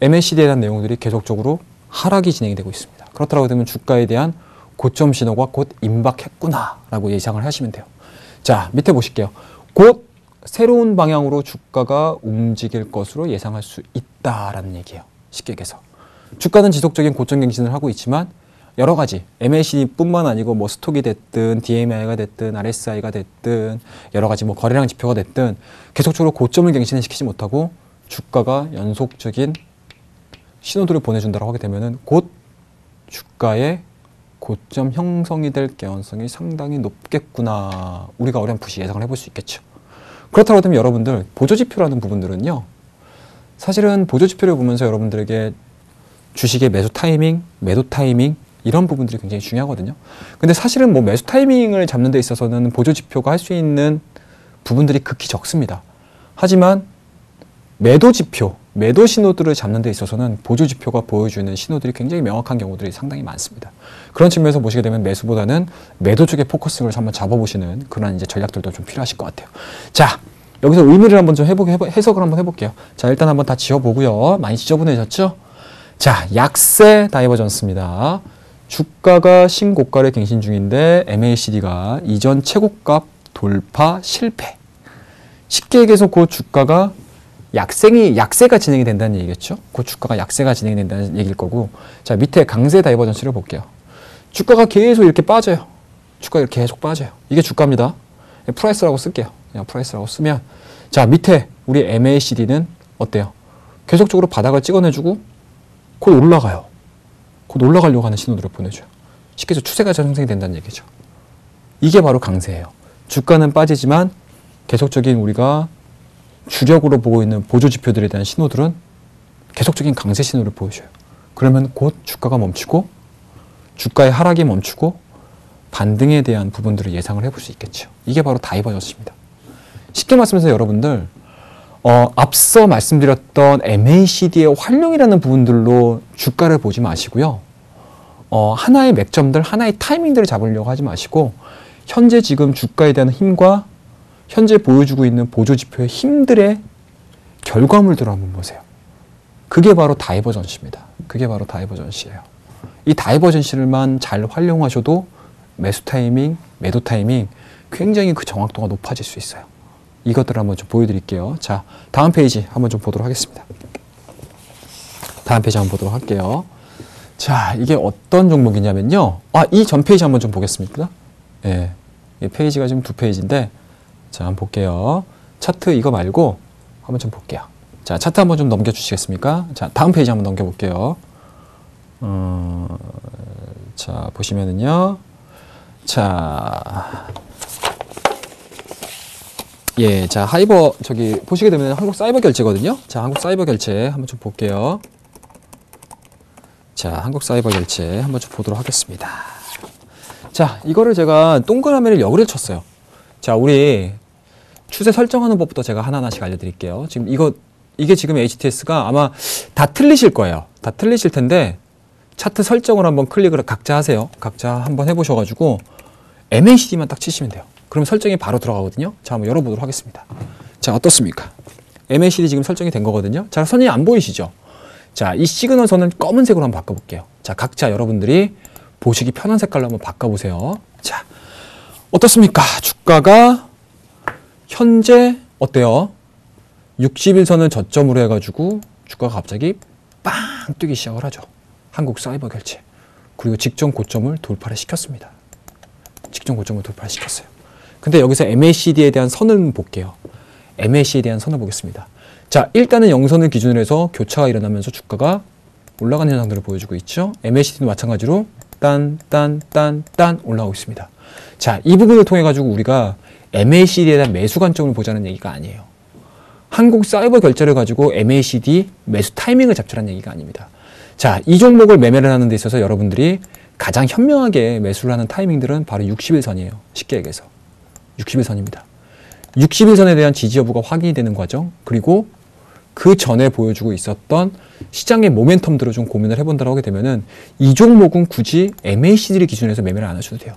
MACD에 대한 내용들이 계속적으로 하락이 진행이 되고 있습니다. 그렇다고 되면 주가에 대한 고점 신호가 곧 임박했구나라고 예상을 하시면 돼요. 자, 밑에 보실게요. 곧 새로운 방향으로 주가가 움직일 것으로 예상할 수 있다라는 얘기예요. 쉽게 얘기해서. 주가는 지속적인 고점 갱신을 하고 있지만 여러 가지 MACD뿐만 아니고 뭐 스톡이 됐든 DMI가 됐든 RSI가 됐든 여러 가지 뭐 거래량 지표가 됐든 계속적으로 고점을 갱신을 시키지 못하고 주가가 연속적인 신호들을 보내준다고 하게 되면은 곧 주가의 고점 형성이 될 개연성이 상당히 높겠구나 우리가 어렴풋이 예상을 해볼 수 있겠죠. 그렇다고 하면 여러분들 보조지표라는 부분들은요 사실은 보조지표를 보면서 여러분들에게 주식의 매수 타이밍, 매도 타이밍 이런 부분들이 굉장히 중요하거든요. 근데 사실은 뭐 매수 타이밍을 잡는 데 있어서는 보조 지표가 할 수 있는 부분들이 극히 적습니다. 하지만 매도 지표, 매도 신호들을 잡는 데 있어서는 보조 지표가 보여주는 신호들이 굉장히 명확한 경우들이 상당히 많습니다. 그런 측면에서 보시게 되면 매수보다는 매도 쪽에 포커스를 한번 잡아보시는 그런 이제 전략들도 좀 필요하실 것 같아요. 자, 여기서 의미를 한번 좀 해보, 해석을 한번 해볼게요. 자, 일단 한번 다 지워보고요. 많이 지저분해졌죠? 자, 약세 divergence입니다. 주가가 신고가를 갱신 중인데 MACD가 이전 최고값 돌파 실패. 쉽게 얘기해서 그 주가가 약생이 약세가 진행이 된다는 얘기겠죠. 그 주가가 약세가 진행이 된다는 얘기일 거고. 자 밑에 강세 divergence를 볼게요. 주가가 계속 이렇게 빠져요. 주가 이렇게 계속 빠져요. 이게 주가입니다. price라고 쓸게요. 그냥 price라고 쓰면 자 밑에 우리 MACD는 어때요? 계속적으로 바닥을 찍어내주고 곧 올라가요. 곧 올라가려고 하는 신호들을 보내줘요. 쉽게 해서 추세가 형성이 된다는 얘기죠. 이게 바로 강세예요. 주가는 빠지지만 계속적인 우리가 주력으로 보고 있는 보조 지표들에 대한 신호들은 계속적인 강세 신호를 보여줘요. 그러면 곧 주가가 멈추고 주가의 하락이 멈추고 반등에 대한 부분들을 예상을 해볼 수 있겠죠. 이게 바로 divergence입니다. 쉽게 말씀해서 여러분들 어, 앞서 말씀드렸던 MACD의 활용이라는 부분들로 주가를 보지 마시고요. 어, 하나의 맥점들, 하나의 타이밍들을 잡으려고 하지 마시고 현재 지금 주가에 대한 힘과 현재 보여주고 있는 보조 지표의 힘들의 결과물들을 한번 보세요. 그게 바로 divergency입니다. 그게 바로 다이버전시예요. 이 divergency를만 잘 활용하셔도 매수 타이밍, 매도 타이밍 굉장히 그 정확도가 높아질 수 있어요. 이것들을 한번 좀 보여드릴게요. 자, 다음 페이지 한번 좀 보도록 하겠습니다. 다음 페이지 한번 보도록 할게요. 자, 이게 어떤 종목이냐면요. 아, 이 전 페이지 한번 좀 보겠습니다. 예. 이 페이지가 지금 두 페이지인데, 자, 한번 볼게요. 차트 이거 말고 한번 좀 볼게요. 자, 차트 한번 좀 넘겨주시겠습니까? 자, 다음 페이지 한번 넘겨볼게요. 어, 자, 보시면은요. 자, 예, 자 하이버 저기 보시게 되면 한국 사이버 결제거든요. 자 한국 사이버 결제 한번 좀 볼게요. 자 한국 사이버 결제 한번 좀 보도록 하겠습니다. 자 이거를 제가 동그라미를 역을 쳤어요. 자 우리 추세 설정하는 법부터 제가 하나하나씩 알려드릴게요. 지금 이거 이게 지금 HTS가 아마 다 틀리실 거예요. 다 틀리실 텐데 차트 설정을 한번 클릭을 각자 하세요. 각자 한번 해보셔가지고 MACD만 딱 치시면 돼요. 그럼 설정이 바로 들어가거든요. 자, 한번 열어보도록 하겠습니다. 자, 어떻습니까? MACD 지금 설정이 된 거거든요. 자, 선이 안 보이시죠? 자, 이 시그널 선은 검은색으로 한번 바꿔볼게요. 자, 각자 여러분들이 보시기 편한 색깔로 한번 바꿔보세요. 자, 어떻습니까? 주가가 현재 어때요? 60일선을 저점으로 해가지고 주가가 갑자기 빵 뛰기 시작을 하죠. 한국 사이버 결제. 그리고 직전 고점을 돌파를 시켰습니다. 직전 고점을 돌파시켰어요. 근데 여기서 MACD에 대한 선을 볼게요. MACD에 대한 선을 보겠습니다. 자, 일단은 영선을 기준으로 해서 교차가 일어나면서 주가가 올라가는 현상들을 보여주고 있죠. MACD도 마찬가지로 딴, 딴, 딴, 딴 올라오고 있습니다. 자, 이 부분을 통해 가지고 우리가 MACD에 대한 매수 관점을 보자는 얘기가 아니에요. 한국 사이버 결제를 가지고 MACD 매수 타이밍을 잡자는 얘기가 아닙니다. 자, 이 종목을 매매를 하는 데 있어서 여러분들이 가장 현명하게 매수를 하는 타이밍들은 바로 60일 선이에요. 쉽게 얘기해서. 60일 선입니다. 60일 선에 대한 지지 여부가 확인이 되는 과정, 그리고 그 전에 보여주고 있었던 시장의 모멘텀들을 좀 고민을 해본다고 하게 되면은 이 종목은 굳이 MACD를 기준해서 매매를 안 하셔도 돼요.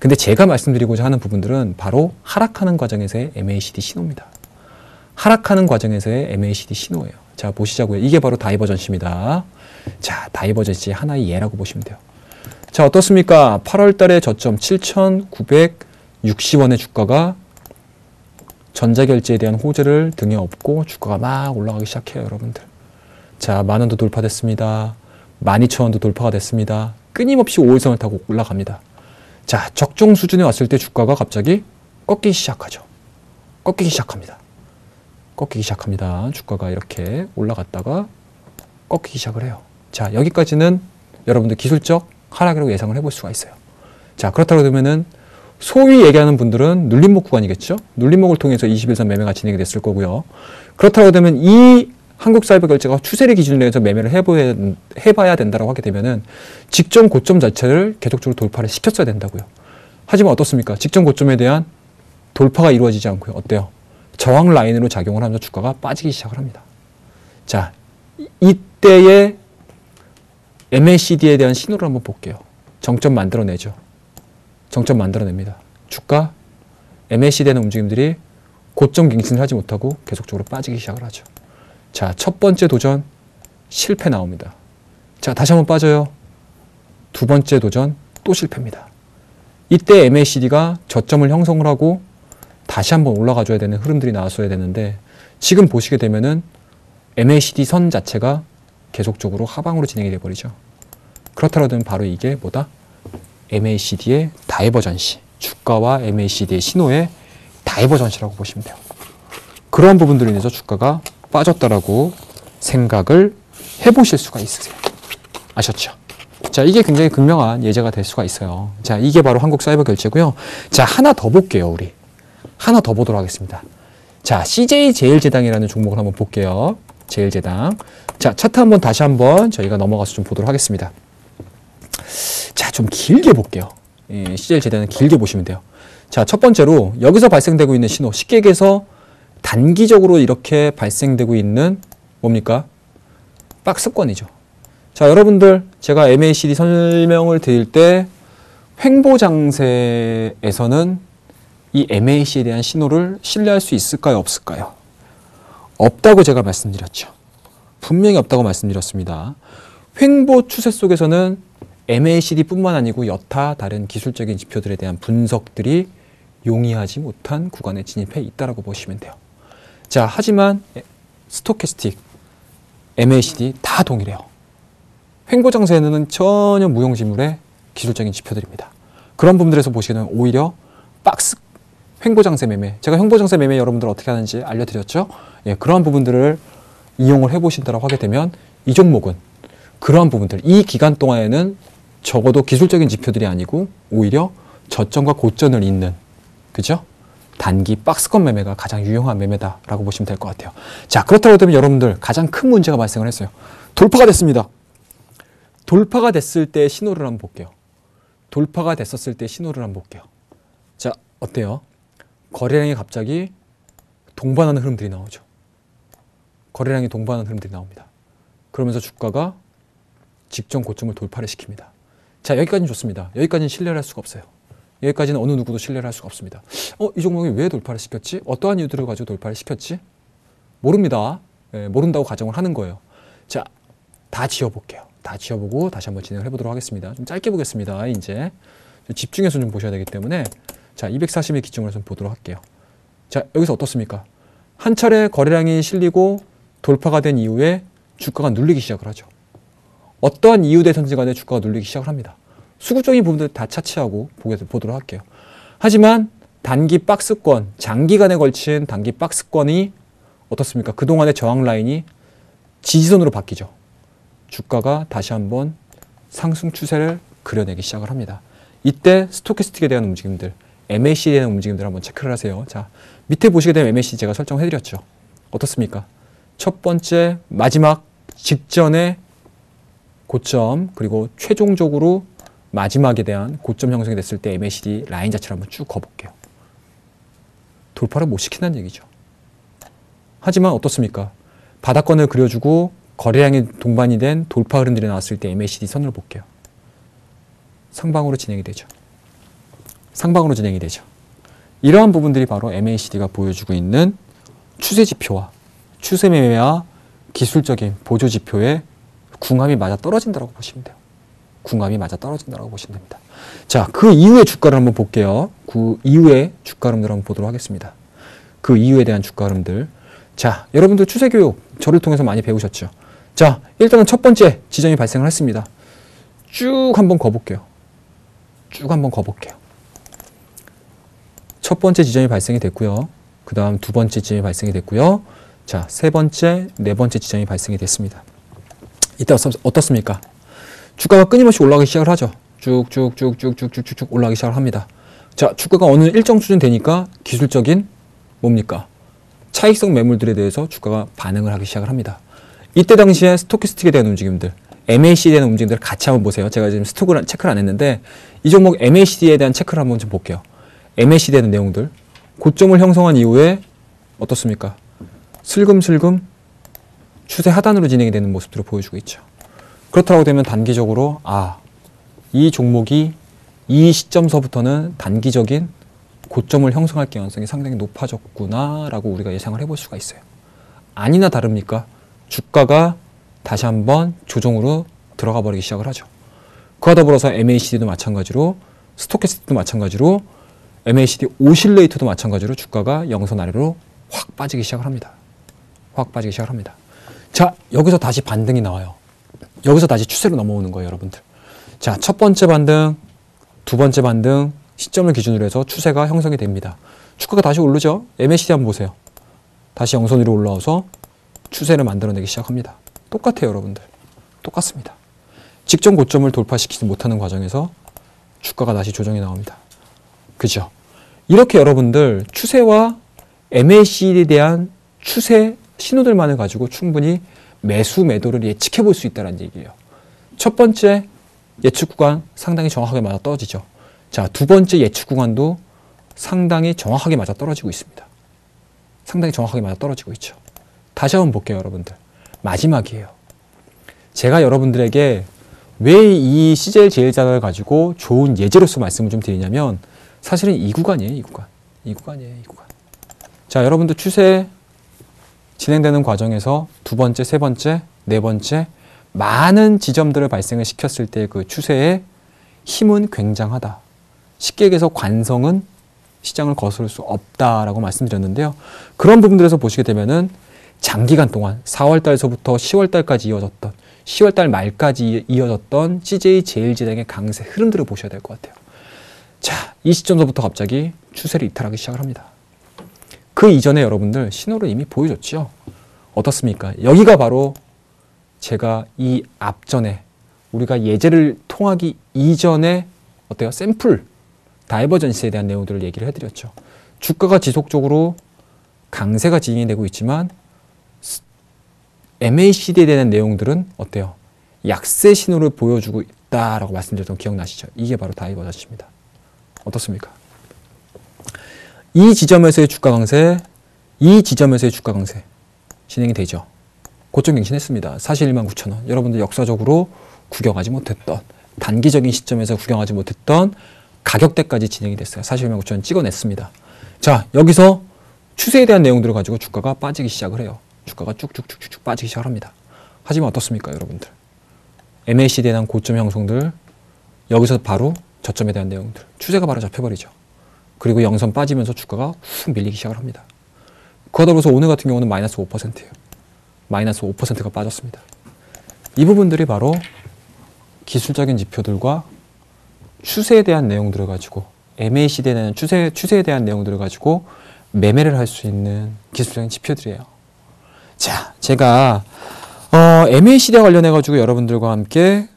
근데 제가 말씀드리고자 하는 부분들은 바로 하락하는 과정에서의 MACD 신호입니다. 하락하는 과정에서의 MACD 신호예요. 자, 보시자고요. 이게 바로 다이버전시입니다. 자, 다이버전시 하나의 예라고 보시면 돼요. 자, 어떻습니까? 8월 달에 저점 7,960원의 주가가 전자결제에 대한 호재를 등에 업고 주가가 막 올라가기 시작해요, 여러분들. 자, 만 원도 돌파됐습니다. 12,000원도 돌파가 됐습니다. 끊임없이 5일선을 타고 올라갑니다. 자, 적정 수준에 왔을 때 주가가 갑자기 꺾이기 시작하죠. 꺾이기 시작합니다. 꺾이기 시작합니다. 주가가 이렇게 올라갔다가 꺾이기 시작을 해요. 자, 여기까지는 여러분들 기술적 하락이라고 예상을 해볼 수가 있어요. 자, 그렇다고 되면은 소위 얘기하는 분들은 눌림목 구간이겠죠. 눌림목을 통해서 21선 매매가 진행이 됐을 거고요. 그렇다고 되면 이 한국 사이버 결제가 추세를 기준으로 해서 매매를 해봐야, 해봐야 된다고 하게 되면은 직전 고점 자체를 계속적으로 돌파를 시켰어야 된다고요. 하지만 어떻습니까? 직전 고점에 대한 돌파가 이루어지지 않고요. 어때요? 저항 라인으로 작용을 하면서 주가가 빠지기 시작을 합니다. 자, 이때의 MACD에 대한 신호를 한번 볼게요. 정점 만들어내죠. 정점 만들어냅니다. 주가 MACD에 대한 움직임들이 고점 갱신을 하지 못하고 계속적으로 빠지기 시작을 하죠. 자, 첫 번째 도전 실패 나옵니다. 자, 다시 한번 빠져요. 두 번째 도전 또 실패입니다. 이때 MACD가 저점을 형성을 하고 다시 한번 올라가 줘야 되는 흐름들이 나왔어야 되는데 지금 보시게 되면은 MACD 선 자체가 계속적으로 하방으로 진행이 돼버리죠. 그렇다면 바로 이게 뭐다? MACD의 divergency. 주가와 MACD의 신호의 divergency라고 보시면 돼요. 그런 부분들로 인해서 주가가 빠졌다라고 생각을 해보실 수가 있으세요. 아셨죠? 자, 이게 굉장히 극명한 예제가 될 수가 있어요. 자, 이게 바로 한국 사이버 결제고요. 자, 하나 더 볼게요, 우리. 하나 더 보도록 하겠습니다. 자, CJ 제일제당이라는 종목을 한번 볼게요. 제일제당. 자, 차트 한번 다시 한번 저희가 넘어가서 좀 보도록 하겠습니다. 자, 좀 길게 볼게요. 예, CJ 제단은 길게 보시면 돼요. 자, 첫 번째로 여기서 발생되고 있는 신호, 쉽게 얘기해서 단기적으로 이렇게 발생되고 있는 뭡니까? 박스권이죠. 자, 여러분들 제가 MACD 설명을 드릴 때 횡보 장세에서는 이 MAC에 대한 신호를 신뢰할 수 있을까요? 없을까요? 없다고 제가 말씀드렸죠. 분명히 없다고 말씀드렸습니다. 횡보 추세 속에서는 MACD뿐만 아니고 여타 다른 기술적인 지표들에 대한 분석들이 용이하지 못한 구간에 진입해 있다라고 보시면 돼요. 자, 하지만 스토캐스틱, MACD 다 동일해요. 횡보장세는 전혀 무용지물의 기술적인 지표들입니다. 그런 부분들에서 보시면 오히려 박스 횡보장세 매매, 제가 횡보장세 매매 여러분들 어떻게 하는지 알려드렸죠? 예, 그러한 부분들을 이용을 해보신다고 하게 되면 이 종목은 그러한 부분들, 이 기간 동안에는 적어도 기술적인 지표들이 아니고 오히려 저점과 고점을 잇는 그죠? 단기 박스권 매매가 가장 유용한 매매다라고 보시면 될 것 같아요. 자, 그렇다고 되면 여러분들 가장 큰 문제가 발생을 했어요. 돌파가 됐습니다. 돌파가 됐을 때 신호를 한번 볼게요. 돌파가 됐었을 때 신호를 한번 볼게요. 자, 어때요? 거래량이 갑자기 동반하는 흐름들이 나오죠. 거래량이 동반하는 흐름들이 나옵니다. 그러면서 주가가 직전 고점을 돌파를 시킵니다. 자, 여기까지는 좋습니다. 여기까지는 신뢰를 할 수가 없어요. 여기까지는 어느 누구도 신뢰를 할 수가 없습니다. 어, 이 종목이 왜 돌파를 시켰지? 어떠한 이유들을 가지고 돌파를 시켰지? 모릅니다. 예, 모른다고 가정을 하는 거예요. 자, 다 지워볼게요. 다 지워보고 다시 한번 진행을 해보도록 하겠습니다. 좀 짧게 보겠습니다. 이제 집중해서 좀 보셔야 되기 때문에 자, 240의 기준으로 좀 보도록 할게요. 자, 여기서 어떻습니까? 한 차례 거래량이 실리고 돌파가 된 이후에 주가가 눌리기 시작을 하죠. 어떠한 이유 대 선지 간에 주가가 눌리기 시작을 합니다. 수급적인 부분들 다 차치하고 보도록 할게요. 하지만 단기 박스권, 장기간에 걸친 단기 박스권이 어떻습니까? 그동안의 저항 라인이 지지선으로 바뀌죠. 주가가 다시 한번 상승 추세를 그려내기 시작을 합니다. 이때 스토캐스틱에 대한 움직임들, MAC에 대한 움직임들 한번 체크를 하세요. 자, 밑에 보시게 되면 MAC 제가 설정해 드렸죠. 어떻습니까? 첫 번째, 마지막 직전에 고점, 그리고 최종적으로 마지막에 대한 고점 형성이 됐을 때 MACD 라인 자체를 한번 쭉 거볼게요. 돌파를 못 시킨다는 얘기죠. 하지만 어떻습니까? 바닥권을 그려주고 거래량이 동반이 된 돌파 흐름들이 나왔을 때 MACD 선을 볼게요. 상방으로 진행이 되죠. 상방으로 진행이 되죠. 이러한 부분들이 바로 MACD가 보여주고 있는 추세 지표와 추세 매매와 기술적인 보조 지표의 궁합이 맞아 떨어진다고 보시면 돼요. 궁합이 맞아 떨어진다고 보시면 됩니다. 자, 그 이후의 주가를 한번 볼게요. 그 이후의 주가 흐름들 한번 보도록 하겠습니다. 그 이후에 대한 주가 흐름들. 자, 여러분들 추세 교육 저를 통해서 많이 배우셨죠? 자, 일단은 첫 번째 지점이 발생을 했습니다. 쭉 한번 거볼게요. 쭉 한번 거볼게요. 첫 번째 지점이 발생이 됐고요. 그 다음 두 번째 지점이 발생이 됐고요. 자, 세 번째, 네 번째 지점이 발생이 됐습니다. 이때 어떻습니까? 주가가 끊임없이 올라가기 시작을 하죠. 쭉쭉쭉쭉쭉쭉쭉 올라가기 시작을 합니다. 자, 주가가 어느 일정 수준 되니까 기술적인 뭡니까? 차익성 매물들에 대해서 주가가 반응을 하기 시작을 합니다. 이때 당시에 스토키스틱에 대한 움직임들, MACD에 대한 움직임들을 같이 한번 보세요. 제가 지금 스톡을 체크를 안 했는데 이 종목 MACD에 대한 체크를 한번 좀 볼게요. MACD에 대한 내용들. 고점을 형성한 이후에 어떻습니까? 슬금슬금 추세 하단으로 진행이 되는 모습들을 보여주고 있죠. 그렇다고 되면 단기적으로 아, 이 종목이 이 시점서부터는 단기적인 고점을 형성할 가능성이 상당히 높아졌구나라고 우리가 예상을 해볼 수가 있어요. 아니나 다릅니까? 주가가 다시 한번 조정으로 들어가 버리기 시작을 하죠. 그와 더불어서 MACD도 마찬가지로 스토캐스틱도 마찬가지로 MACD 오실레이터도 마찬가지로 주가가 영선 아래로 확 빠지기 시작을 합니다. 확 빠지기 시작을 합니다. 자, 여기서 다시 반등이 나와요. 여기서 다시 추세로 넘어오는 거예요, 여러분들. 자, 첫 번째 반등, 두 번째 반등, 시점을 기준으로 해서 추세가 형성이 됩니다. 주가가 다시 오르죠? MACD 한번 보세요. 다시 영선 위로 올라와서 추세를 만들어내기 시작합니다. 똑같아요, 여러분들. 똑같습니다. 직전 고점을 돌파시키지 못하는 과정에서 주가가 다시 조정이 나옵니다. 그죠? 이렇게 여러분들 추세와 MACD에 대한 추세 신호들만을 가지고 충분히 매수 매도를 예측해 볼 수 있다는 얘기예요. 첫 번째 예측 구간 상당히 정확하게 맞아 떨어지죠. 자, 두 번째 예측 구간도 상당히 정확하게 맞아 떨어지고 있습니다. 상당히 정확하게 맞아 떨어지고 있죠. 다시 한번 볼게요, 여러분들. 마지막이에요. 제가 여러분들에게 왜 이 CJ 제일자를 가지고 좋은 예제로서 말씀을 좀 드리냐면 사실은 이 구간이에요, 이 구간. 이 구간이에요, 이 구간. 자, 여러분들 추세 진행되는 과정에서 두 번째, 세 번째, 네 번째 많은 지점들을 발생을 시켰을 때 그 추세의 힘은 굉장하다. 쉽게 얘기해서 관성은 시장을 거스를 수 없다라고 말씀드렸는데요. 그런 부분들에서 보시게 되면은 장기간 동안 4월 달서부터 10월 달까지 이어졌던 10월 달 말까지 이어졌던 CJ 제일제당의 강세 흐름들을 보셔야 될 것 같아요. 자, 이 시점서부터 갑자기 추세를 이탈하기 시작을 합니다. 그 이전에 여러분들 신호를 이미 보여줬죠. 어떻습니까? 여기가 바로 제가 이 앞전에 우리가 예제를 통하기 이전에 어때요? 샘플 다이버전시에 대한 내용들을 얘기를 해드렸죠. 주가가 지속적으로 강세가 진행이 되고 있지만 MACD에 대한 내용들은 어때요? 약세 신호를 보여주고 있다라고 말씀드렸던 기억나시죠? 이게 바로 다이버전시입니다. 어떻습니까? 이 지점에서의 주가 강세, 이 지점에서의 주가 강세 진행이 되죠. 고점 갱신했습니다. 41만 9천 원. 여러분들 역사적으로 구경하지 못했던 단기적인 시점에서 구경하지 못했던 가격대까지 진행이 됐어요. 41만 9천 원 찍어냈습니다. 자, 여기서 추세에 대한 내용들을 가지고 주가가 빠지기 시작을 해요. 주가가 쭉쭉쭉쭉 빠지기 시작합니다. 하지만 어떻습니까, 여러분들? MACD에 대한 고점 형성들, 여기서 바로 저점에 대한 내용들, 추세가 바로 잡혀버리죠. 그리고 영선 빠지면서 주가가 훅 밀리기 시작을 합니다. 그와 더불어서 오늘 같은 경우는 마이너스 5%예요. 마이너스 5%가 빠졌습니다. 이 부분들이 바로 기술적인 지표들과 추세에 대한 내용들을 가지고 MACD에 대한 추세, 추세에 대한 내용들을 가지고 매매를 할 수 있는 기술적인 지표들이에요. 자, 제가 어, MACD와 관련해 가지고 여러분들과 함께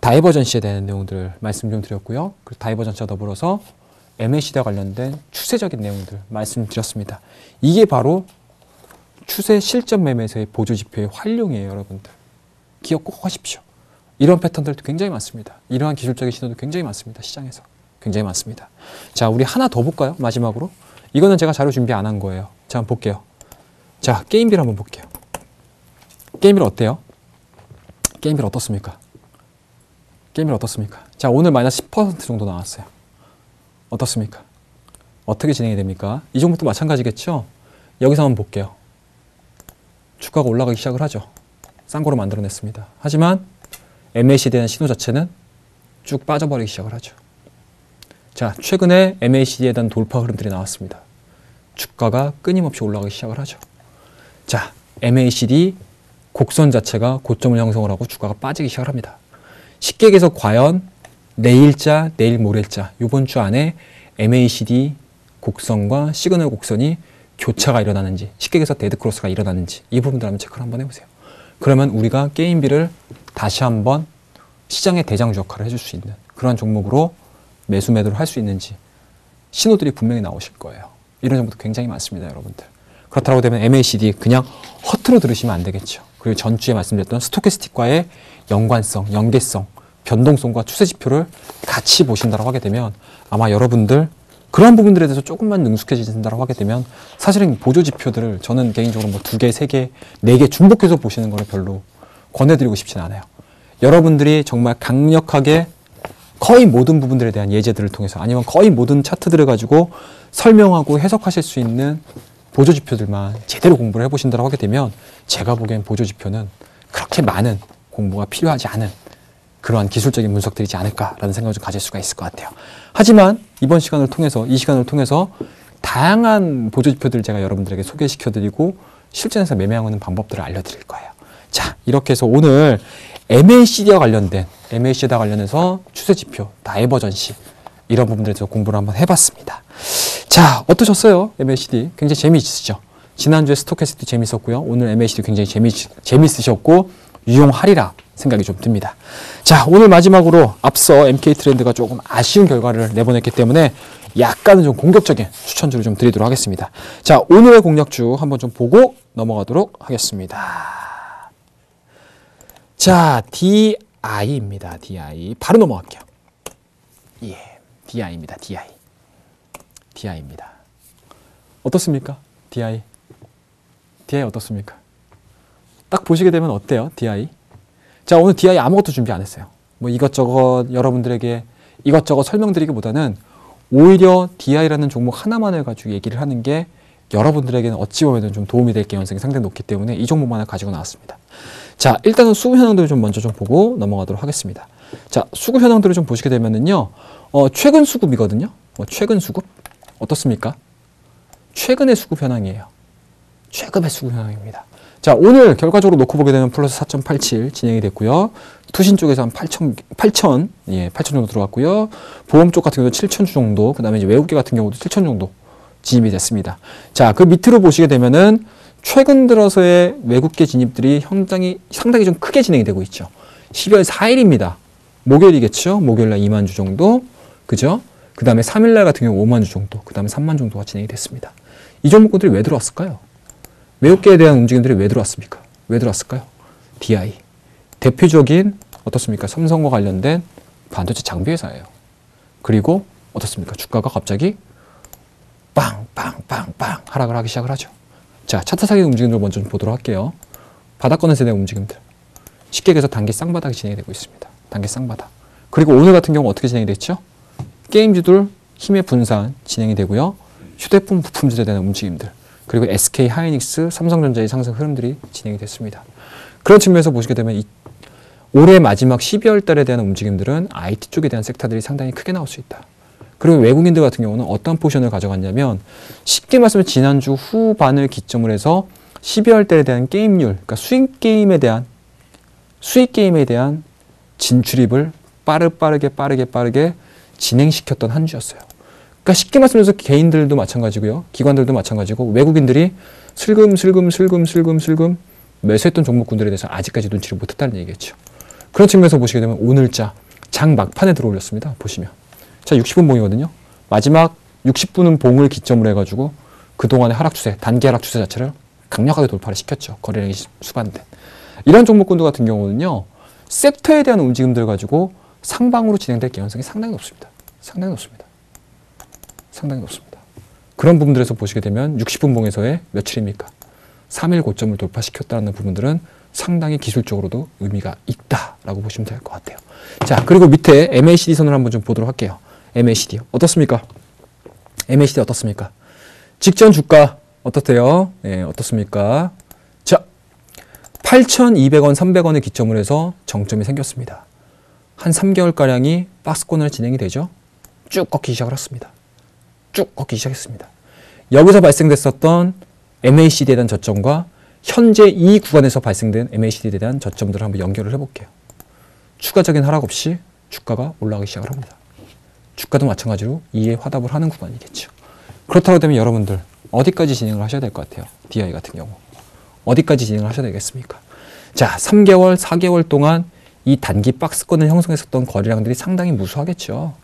다이버전시에 대한 내용들을 말씀 좀 드렸고요. 그 다이버전시와 더불어서 MACD와 관련된 추세적인 내용들 말씀드렸습니다. 이게 바로 추세 실전 매매에서의 보조 지표의 활용이에요, 여러분들. 기억 꼭 하십시오. 이런 패턴들도 굉장히 많습니다. 이러한 기술적인 신호도 굉장히 많습니다. 시장에서. 굉장히 많습니다. 자, 우리 하나 더 볼까요? 마지막으로. 이거는 제가 자료 준비 안 한 거예요. 자, 한번 볼게요. 자, 게임빌 한번 볼게요. 게임빌 어때요? 게임빌 어떻습니까? 게임빌 어떻습니까? 자, 오늘 마이너스 10% 정도 나왔어요. 어떻습니까? 어떻게 진행이 됩니까? 이 종목도 마찬가지겠죠? 여기서 한번 볼게요. 주가가 올라가기 시작을 하죠. 싼 거로 만들어냈습니다. 하지만 MACD에 대한 신호 자체는 쭉 빠져버리기 시작을 하죠. 자, 최근에 MACD에 대한 돌파 흐름들이 나왔습니다. 주가가 끊임없이 올라가기 시작을 하죠. 자, MACD 곡선 자체가 고점을 형성을 하고 주가가 빠지기 시작을 합니다. 쉽게 얘기해서 과연 내일자, 내일 모레자 이번 주 안에 MACD 곡선과 시그널 곡선이 교차가 일어나는지 쉽게 얘기해서 데드크로스가 일어나는지 이 부분들 한번 체크를 한번 해보세요. 그러면 우리가 게임비를 다시 한번 시장의 대장주 역할을 해줄 수 있는 그런 종목으로 매수 매도를 할 수 있는지 신호들이 분명히 나오실 거예요. 이런 정보도 굉장히 많습니다, 여러분들. 그렇다고 되면 MACD 그냥 허투루 들으시면 안 되겠죠. 그리고 전주에 말씀드렸던 스토캐스틱과의 연관성, 연계성, 변동성과 추세 지표를 같이 보신다고 하게 되면 아마 여러분들 그런 부분들에 대해서 조금만 능숙해지신다고 하게 되면 사실은 보조 지표들을 저는 개인적으로 뭐 두 개, 세 개, 네 개 중복해서 보시는 거를 별로 권해드리고 싶진 않아요. 여러분들이 정말 강력하게 거의 모든 부분들에 대한 예제들을 통해서 아니면 거의 모든 차트들을 가지고 설명하고 해석하실 수 있는 보조 지표들만 제대로 공부를 해보신다고 하게 되면 제가 보기엔 보조 지표는 그렇게 많은 공부가 필요하지 않은 그러한 기술적인 분석들이지 않을까라는 생각을 좀 가질 수가 있을 것 같아요. 하지만 이번 시간을 통해서 이 시간을 통해서 다양한 보조 지표들을 제가 여러분들에게 소개시켜 드리고 실전에서 매매하는 방법들을 알려 드릴 거예요. 자 이렇게 해서 오늘 MACD와 관련된 MACD와 관련해서 추세 지표, 다이버전시 이런 부분들에 대해서 공부를 한번 해 봤습니다. 자 어떠셨어요? MACD 굉장히 재미있으시죠? 지난주에 스토캐스트 재밌었고요. 오늘 MACD 굉장히 재미, 재밌으셨고 유용하리라 생각이 좀 듭니다. 자, 오늘 마지막으로 앞서 MK 트렌드가 조금 아쉬운 결과를 내보냈기 때문에 약간은 좀 공격적인 추천주를 좀 드리도록 하겠습니다. 자, 오늘의 공략주 한번 좀 보고 넘어가도록 하겠습니다. 자, DI입니다. DI. 바로 넘어갈게요. 예, DI입니다. DI. DI입니다. 어떻습니까? DI. DI 어떻습니까? 딱 보시게 되면 어때요? DI. 자, 오늘 DI 아무것도 준비 안 했어요. 뭐 이것저것 여러분들에게 이것저것 설명드리기보다는 오히려 DI라는 종목 하나만을 가지고 얘기를 하는 게 여러분들에게는 어찌 보면 좀 도움이 될 개연성이 상당히 높기 때문에 이 종목만을 가지고 나왔습니다. 자, 일단은 수급 현황들을 좀 먼저 좀 보고 넘어가도록 하겠습니다. 자, 수급 현황들을 좀 보시게 되면은요, 어, 최근 수급이거든요. 뭐 최근 수급 어떻습니까? 최근의 수급 현황이에요. 최근의 수급 현황입니다. 자, 오늘 결과적으로 놓고 보게 되면 플러스 4.87 진행이 됐고요. 투신 쪽에서 한 8천, 8천, 예, 8천 정도 들어갔고요. 보험 쪽 같은 경우도 7천 주 정도, 그 다음에 외국계 같은 경우도 7천 정도 진입이 됐습니다. 자, 그 밑으로 보시게 되면은 최근 들어서의 외국계 진입들이 상당히, 상당히 좀 크게 진행이 되고 있죠. 12월 4일입니다. 목요일이겠죠? 목요일 날 2만 주 정도. 그죠? 그 다음에 3일 날 같은 경우 5만 주 정도. 그 다음에 3만 정도가 진행이 됐습니다. 이 종목들이 왜 들어왔을까요? 외국계에 대한 움직임들이 왜 들어왔습니까? 왜 들어왔을까요? DI. 대표적인 어떻습니까? 삼성과 관련된 반도체 장비 회사예요. 그리고 어떻습니까? 주가가 갑자기 빵빵빵빵 하락을 하기 시작을 하죠. 자, 차트 사기 움직임들 먼저 좀 보도록 할게요. 바닥권는 세대 움직임들. 쉽게 얘기해서 단기 쌍바닥이 진행이 되고 있습니다. 단기 쌍바닥. 그리고 오늘 같은 경우 어떻게 진행이 됐죠? 게임주들 힘의 분산 진행이 되고요. 휴대폰 부품들에 대한 움직임들. 그리고 SK 하이닉스, 삼성전자의 상승 흐름들이 진행이 됐습니다. 그런 측면에서 보시게 되면 이, 올해 마지막 12월 달에 대한 움직임들은 IT 쪽에 대한 섹터들이 상당히 크게 나올 수 있다. 그리고 외국인들 같은 경우는 어떤 포션을 가져갔냐면 쉽게 말하면 지난주 후반을 기점으로 해서 12월 달에 대한 게임률, 그러니까 수익 게임에 대한 수익 게임에 대한 진출입을 빠르 빠르게 빠르게 빠르게 진행시켰던 한 주였어요. 그러니까 쉽게 말씀해서 개인들도 마찬가지고요. 기관들도 마찬가지고 외국인들이 슬금슬금 슬금 슬금 슬금 매수했던 종목군들에 대해서 아직까지 눈치를 못했다는 얘기겠죠. 그런 측면에서 보시게 되면 오늘자 장 막판에 들어올렸습니다. 보시면. 자, 60분 봉이거든요. 마지막 60분은 봉을 기점으로 해가지고 그동안의 하락 추세, 단기 하락 추세 자체를 강력하게 돌파를 시켰죠. 거래량이 수반된. 이런 종목군들 같은 경우는요. 섹터에 대한 움직임들 가지고 상방으로 진행될 개연성이 상당히 높습니다. 상당히 높습니다. 상당히 높습니다. 그런 부분들에서 보시게 되면 60분 봉에서의 며칠입니까? 3일 고점을 돌파시켰다는 부분들은 상당히 기술적으로도 의미가 있다라고 보시면 될 것 같아요. 자, 그리고 밑에 MACD 선을 한번 좀 보도록 할게요. MACD 어떻습니까? MACD 어떻습니까? 직전 주가 어떻대요? 예, 어떻습니까? 자, 8,200원, 300원을 기점으로 해서 정점이 생겼습니다. 한 3개월가량이 박스권을 진행이 되죠. 쭉 꺾기 시작을 했습니다. 쭉 꺾기 시작했습니다. 여기서 발생됐었던 MACD에 대한 저점과 현재 이 구간에서 발생된 MACD에 대한 저점들을 한번 연결을 해볼게요. 추가적인 하락 없이 주가가 올라가기 시작을 합니다. 주가도 마찬가지로 이에 화답을 하는 구간이겠죠. 그렇다고 되면 여러분들 어디까지 진행을 하셔야 될 것 같아요. DI 같은 경우. 어디까지 진행을 하셔야 되겠습니까? 자, 3개월, 4개월 동안 이 단기 박스권을 형성했었던 거래량들이 상당히 무수하겠죠.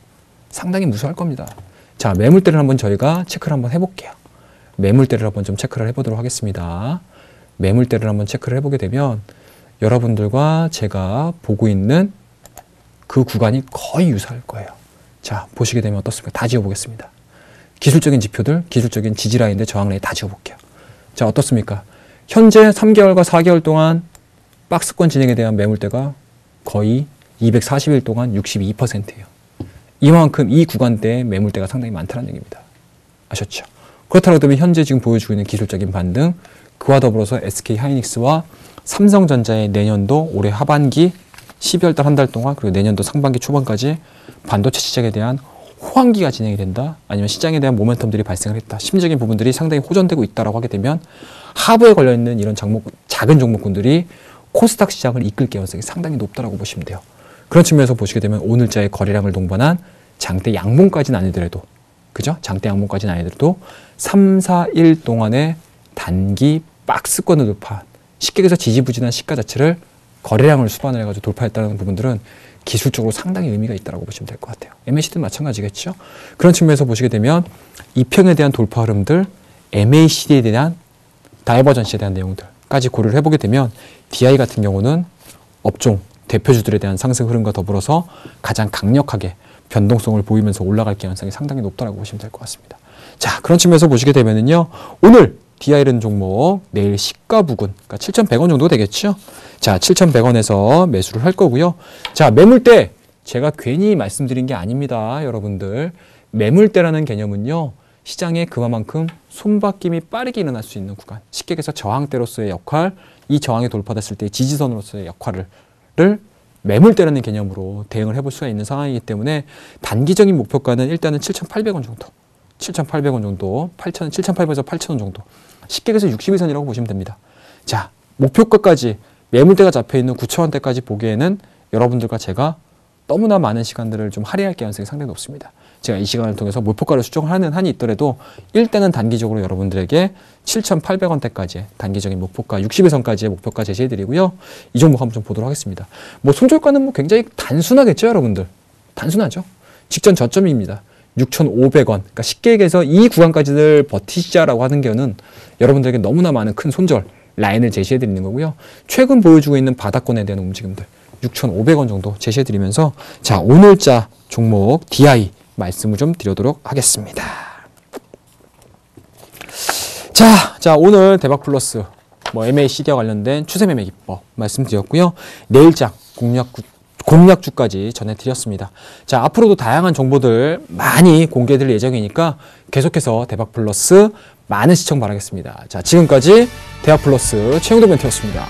상당히 무수할 겁니다. 자, 매물대를 한번 저희가 체크를 한번 해볼게요. 매물대를 한번 좀 체크를 해보도록 하겠습니다. 매물대를 한번 체크를 해보게 되면 여러분들과 제가 보고 있는 그 구간이 거의 유사할 거예요. 자, 보시게 되면 어떻습니까? 다 지워보겠습니다. 기술적인 지표들, 기술적인 지지라인들, 저항라인 다 지워볼게요. 자, 어떻습니까? 현재 3개월과 4개월 동안 박스권 진행에 대한 매물대가 거의 240일 동안 62%예요. 이만큼 이 구간대에 매물대가 상당히 많다는 얘기입니다. 아셨죠? 그렇다고 하면 현재 지금 보여주고 있는 기술적인 반등, 그와 더불어서 SK 하이닉스와 삼성전자의 내년도 올해 하반기 12월 달 한 달 동안 그리고 내년도 상반기 초반까지 반도체 시장에 대한 호황기가 진행이 된다 아니면 시장에 대한 모멘텀들이 발생을 했다 심적인 부분들이 상당히 호전되고 있다라고 하게 되면 하부에 걸려 있는 이런 종목 작은 종목군들이 코스닥 시장을 이끌 가능성이 상당히 높다라고 보시면 돼요. 그런 측면에서 보시게 되면 오늘자의 거래량을 동반한 장대 양봉까지는 아니더라도 그죠? 장대 양봉까지는 아니더라도 3, 4일 동안의 단기 박스권을 돌파 쉽게 해서 지지부진한 시가 자체를 거래량을 수반을 해가지고 돌파했다는 부분들은 기술적으로 상당히 의미가 있다고 보시면 될 것 같아요. MACD도 마찬가지겠죠. 그런 측면에서 보시게 되면 이평에 대한 돌파 흐름들, MACD에 대한 다이버전시에 대한 내용들까지 고려를 해보게 되면 DI 같은 경우는 업종 대표주들에 대한 상승 흐름과 더불어서 가장 강력하게 변동성을 보이면서 올라갈 가능성이 상당히 높다고 보시면 될 것 같습니다. 자, 그런 측면에서 보시게 되면은요, 오늘 DI라는 종목 내일 시가 부근, 그러니까 7,100원 정도 되겠죠? 자, 7,100원에서 매수를 할 거고요. 자, 매물대 제가 괜히 말씀드린 게 아닙니다, 여러분들. 매물대라는 개념은요. 시장에 그만큼 손바뀜이 빠르게 일어날 수 있는 구간. 쉽게 얘기해서 저항대로서의 역할, 이 저항이 돌파됐을 때 지지선으로서의 역할을 매물대라는 개념으로 대응을 해볼 수가 있는 상황이기 때문에 단기적인 목표가는 일단은 7,800원 정도. 7,800원 정도, 8,000, 7,800에서 8,000원 정도. 쉽게 해서 61선이라고 보시면 됩니다. 자, 목표가까지 매물대가 잡혀 있는 9천원대까지 보기에는 여러분들과 제가 너무나 많은 시간들을 좀 할애할 가능성이 상당히 높습니다. 제가 이 시간을 통해서 목표가를 수정을 하는 한이 있더라도 일단은 단기적으로 여러분들에게 7,800원대까지 단기적인 목표가 60일선까지의 목표가 제시해드리고요. 이 종목 한번 좀 보도록 하겠습니다. 뭐 손절가는 뭐 굉장히 단순하겠죠, 여러분들. 단순하죠. 직전 저점입니다. 6,500원. 그러니까 쉽게 얘기해서 이 구간까지를 버티시자라고 하는 게는 여러분들에게 너무나 많은 큰 손절 라인을 제시해 드리는 거고요. 최근 보여주고 있는 바닥권에 대한 움직임들 6,500원 정도 제시해 드리면서 자, 오늘자 종목 DI 말씀을 좀 드리도록 하겠습니다. 자, 자, 오늘 대박 플러스 뭐 MACD와 관련된 추세 매매 기법 말씀드렸고요. 내일장 공략 공략주까지 전해드렸습니다. 자, 앞으로도 다양한 정보들 많이 공개될 예정이니까 계속해서 대박 플러스 많은 시청 바라겠습니다. 자, 지금까지 대박 플러스 최영도 멘트였습니다.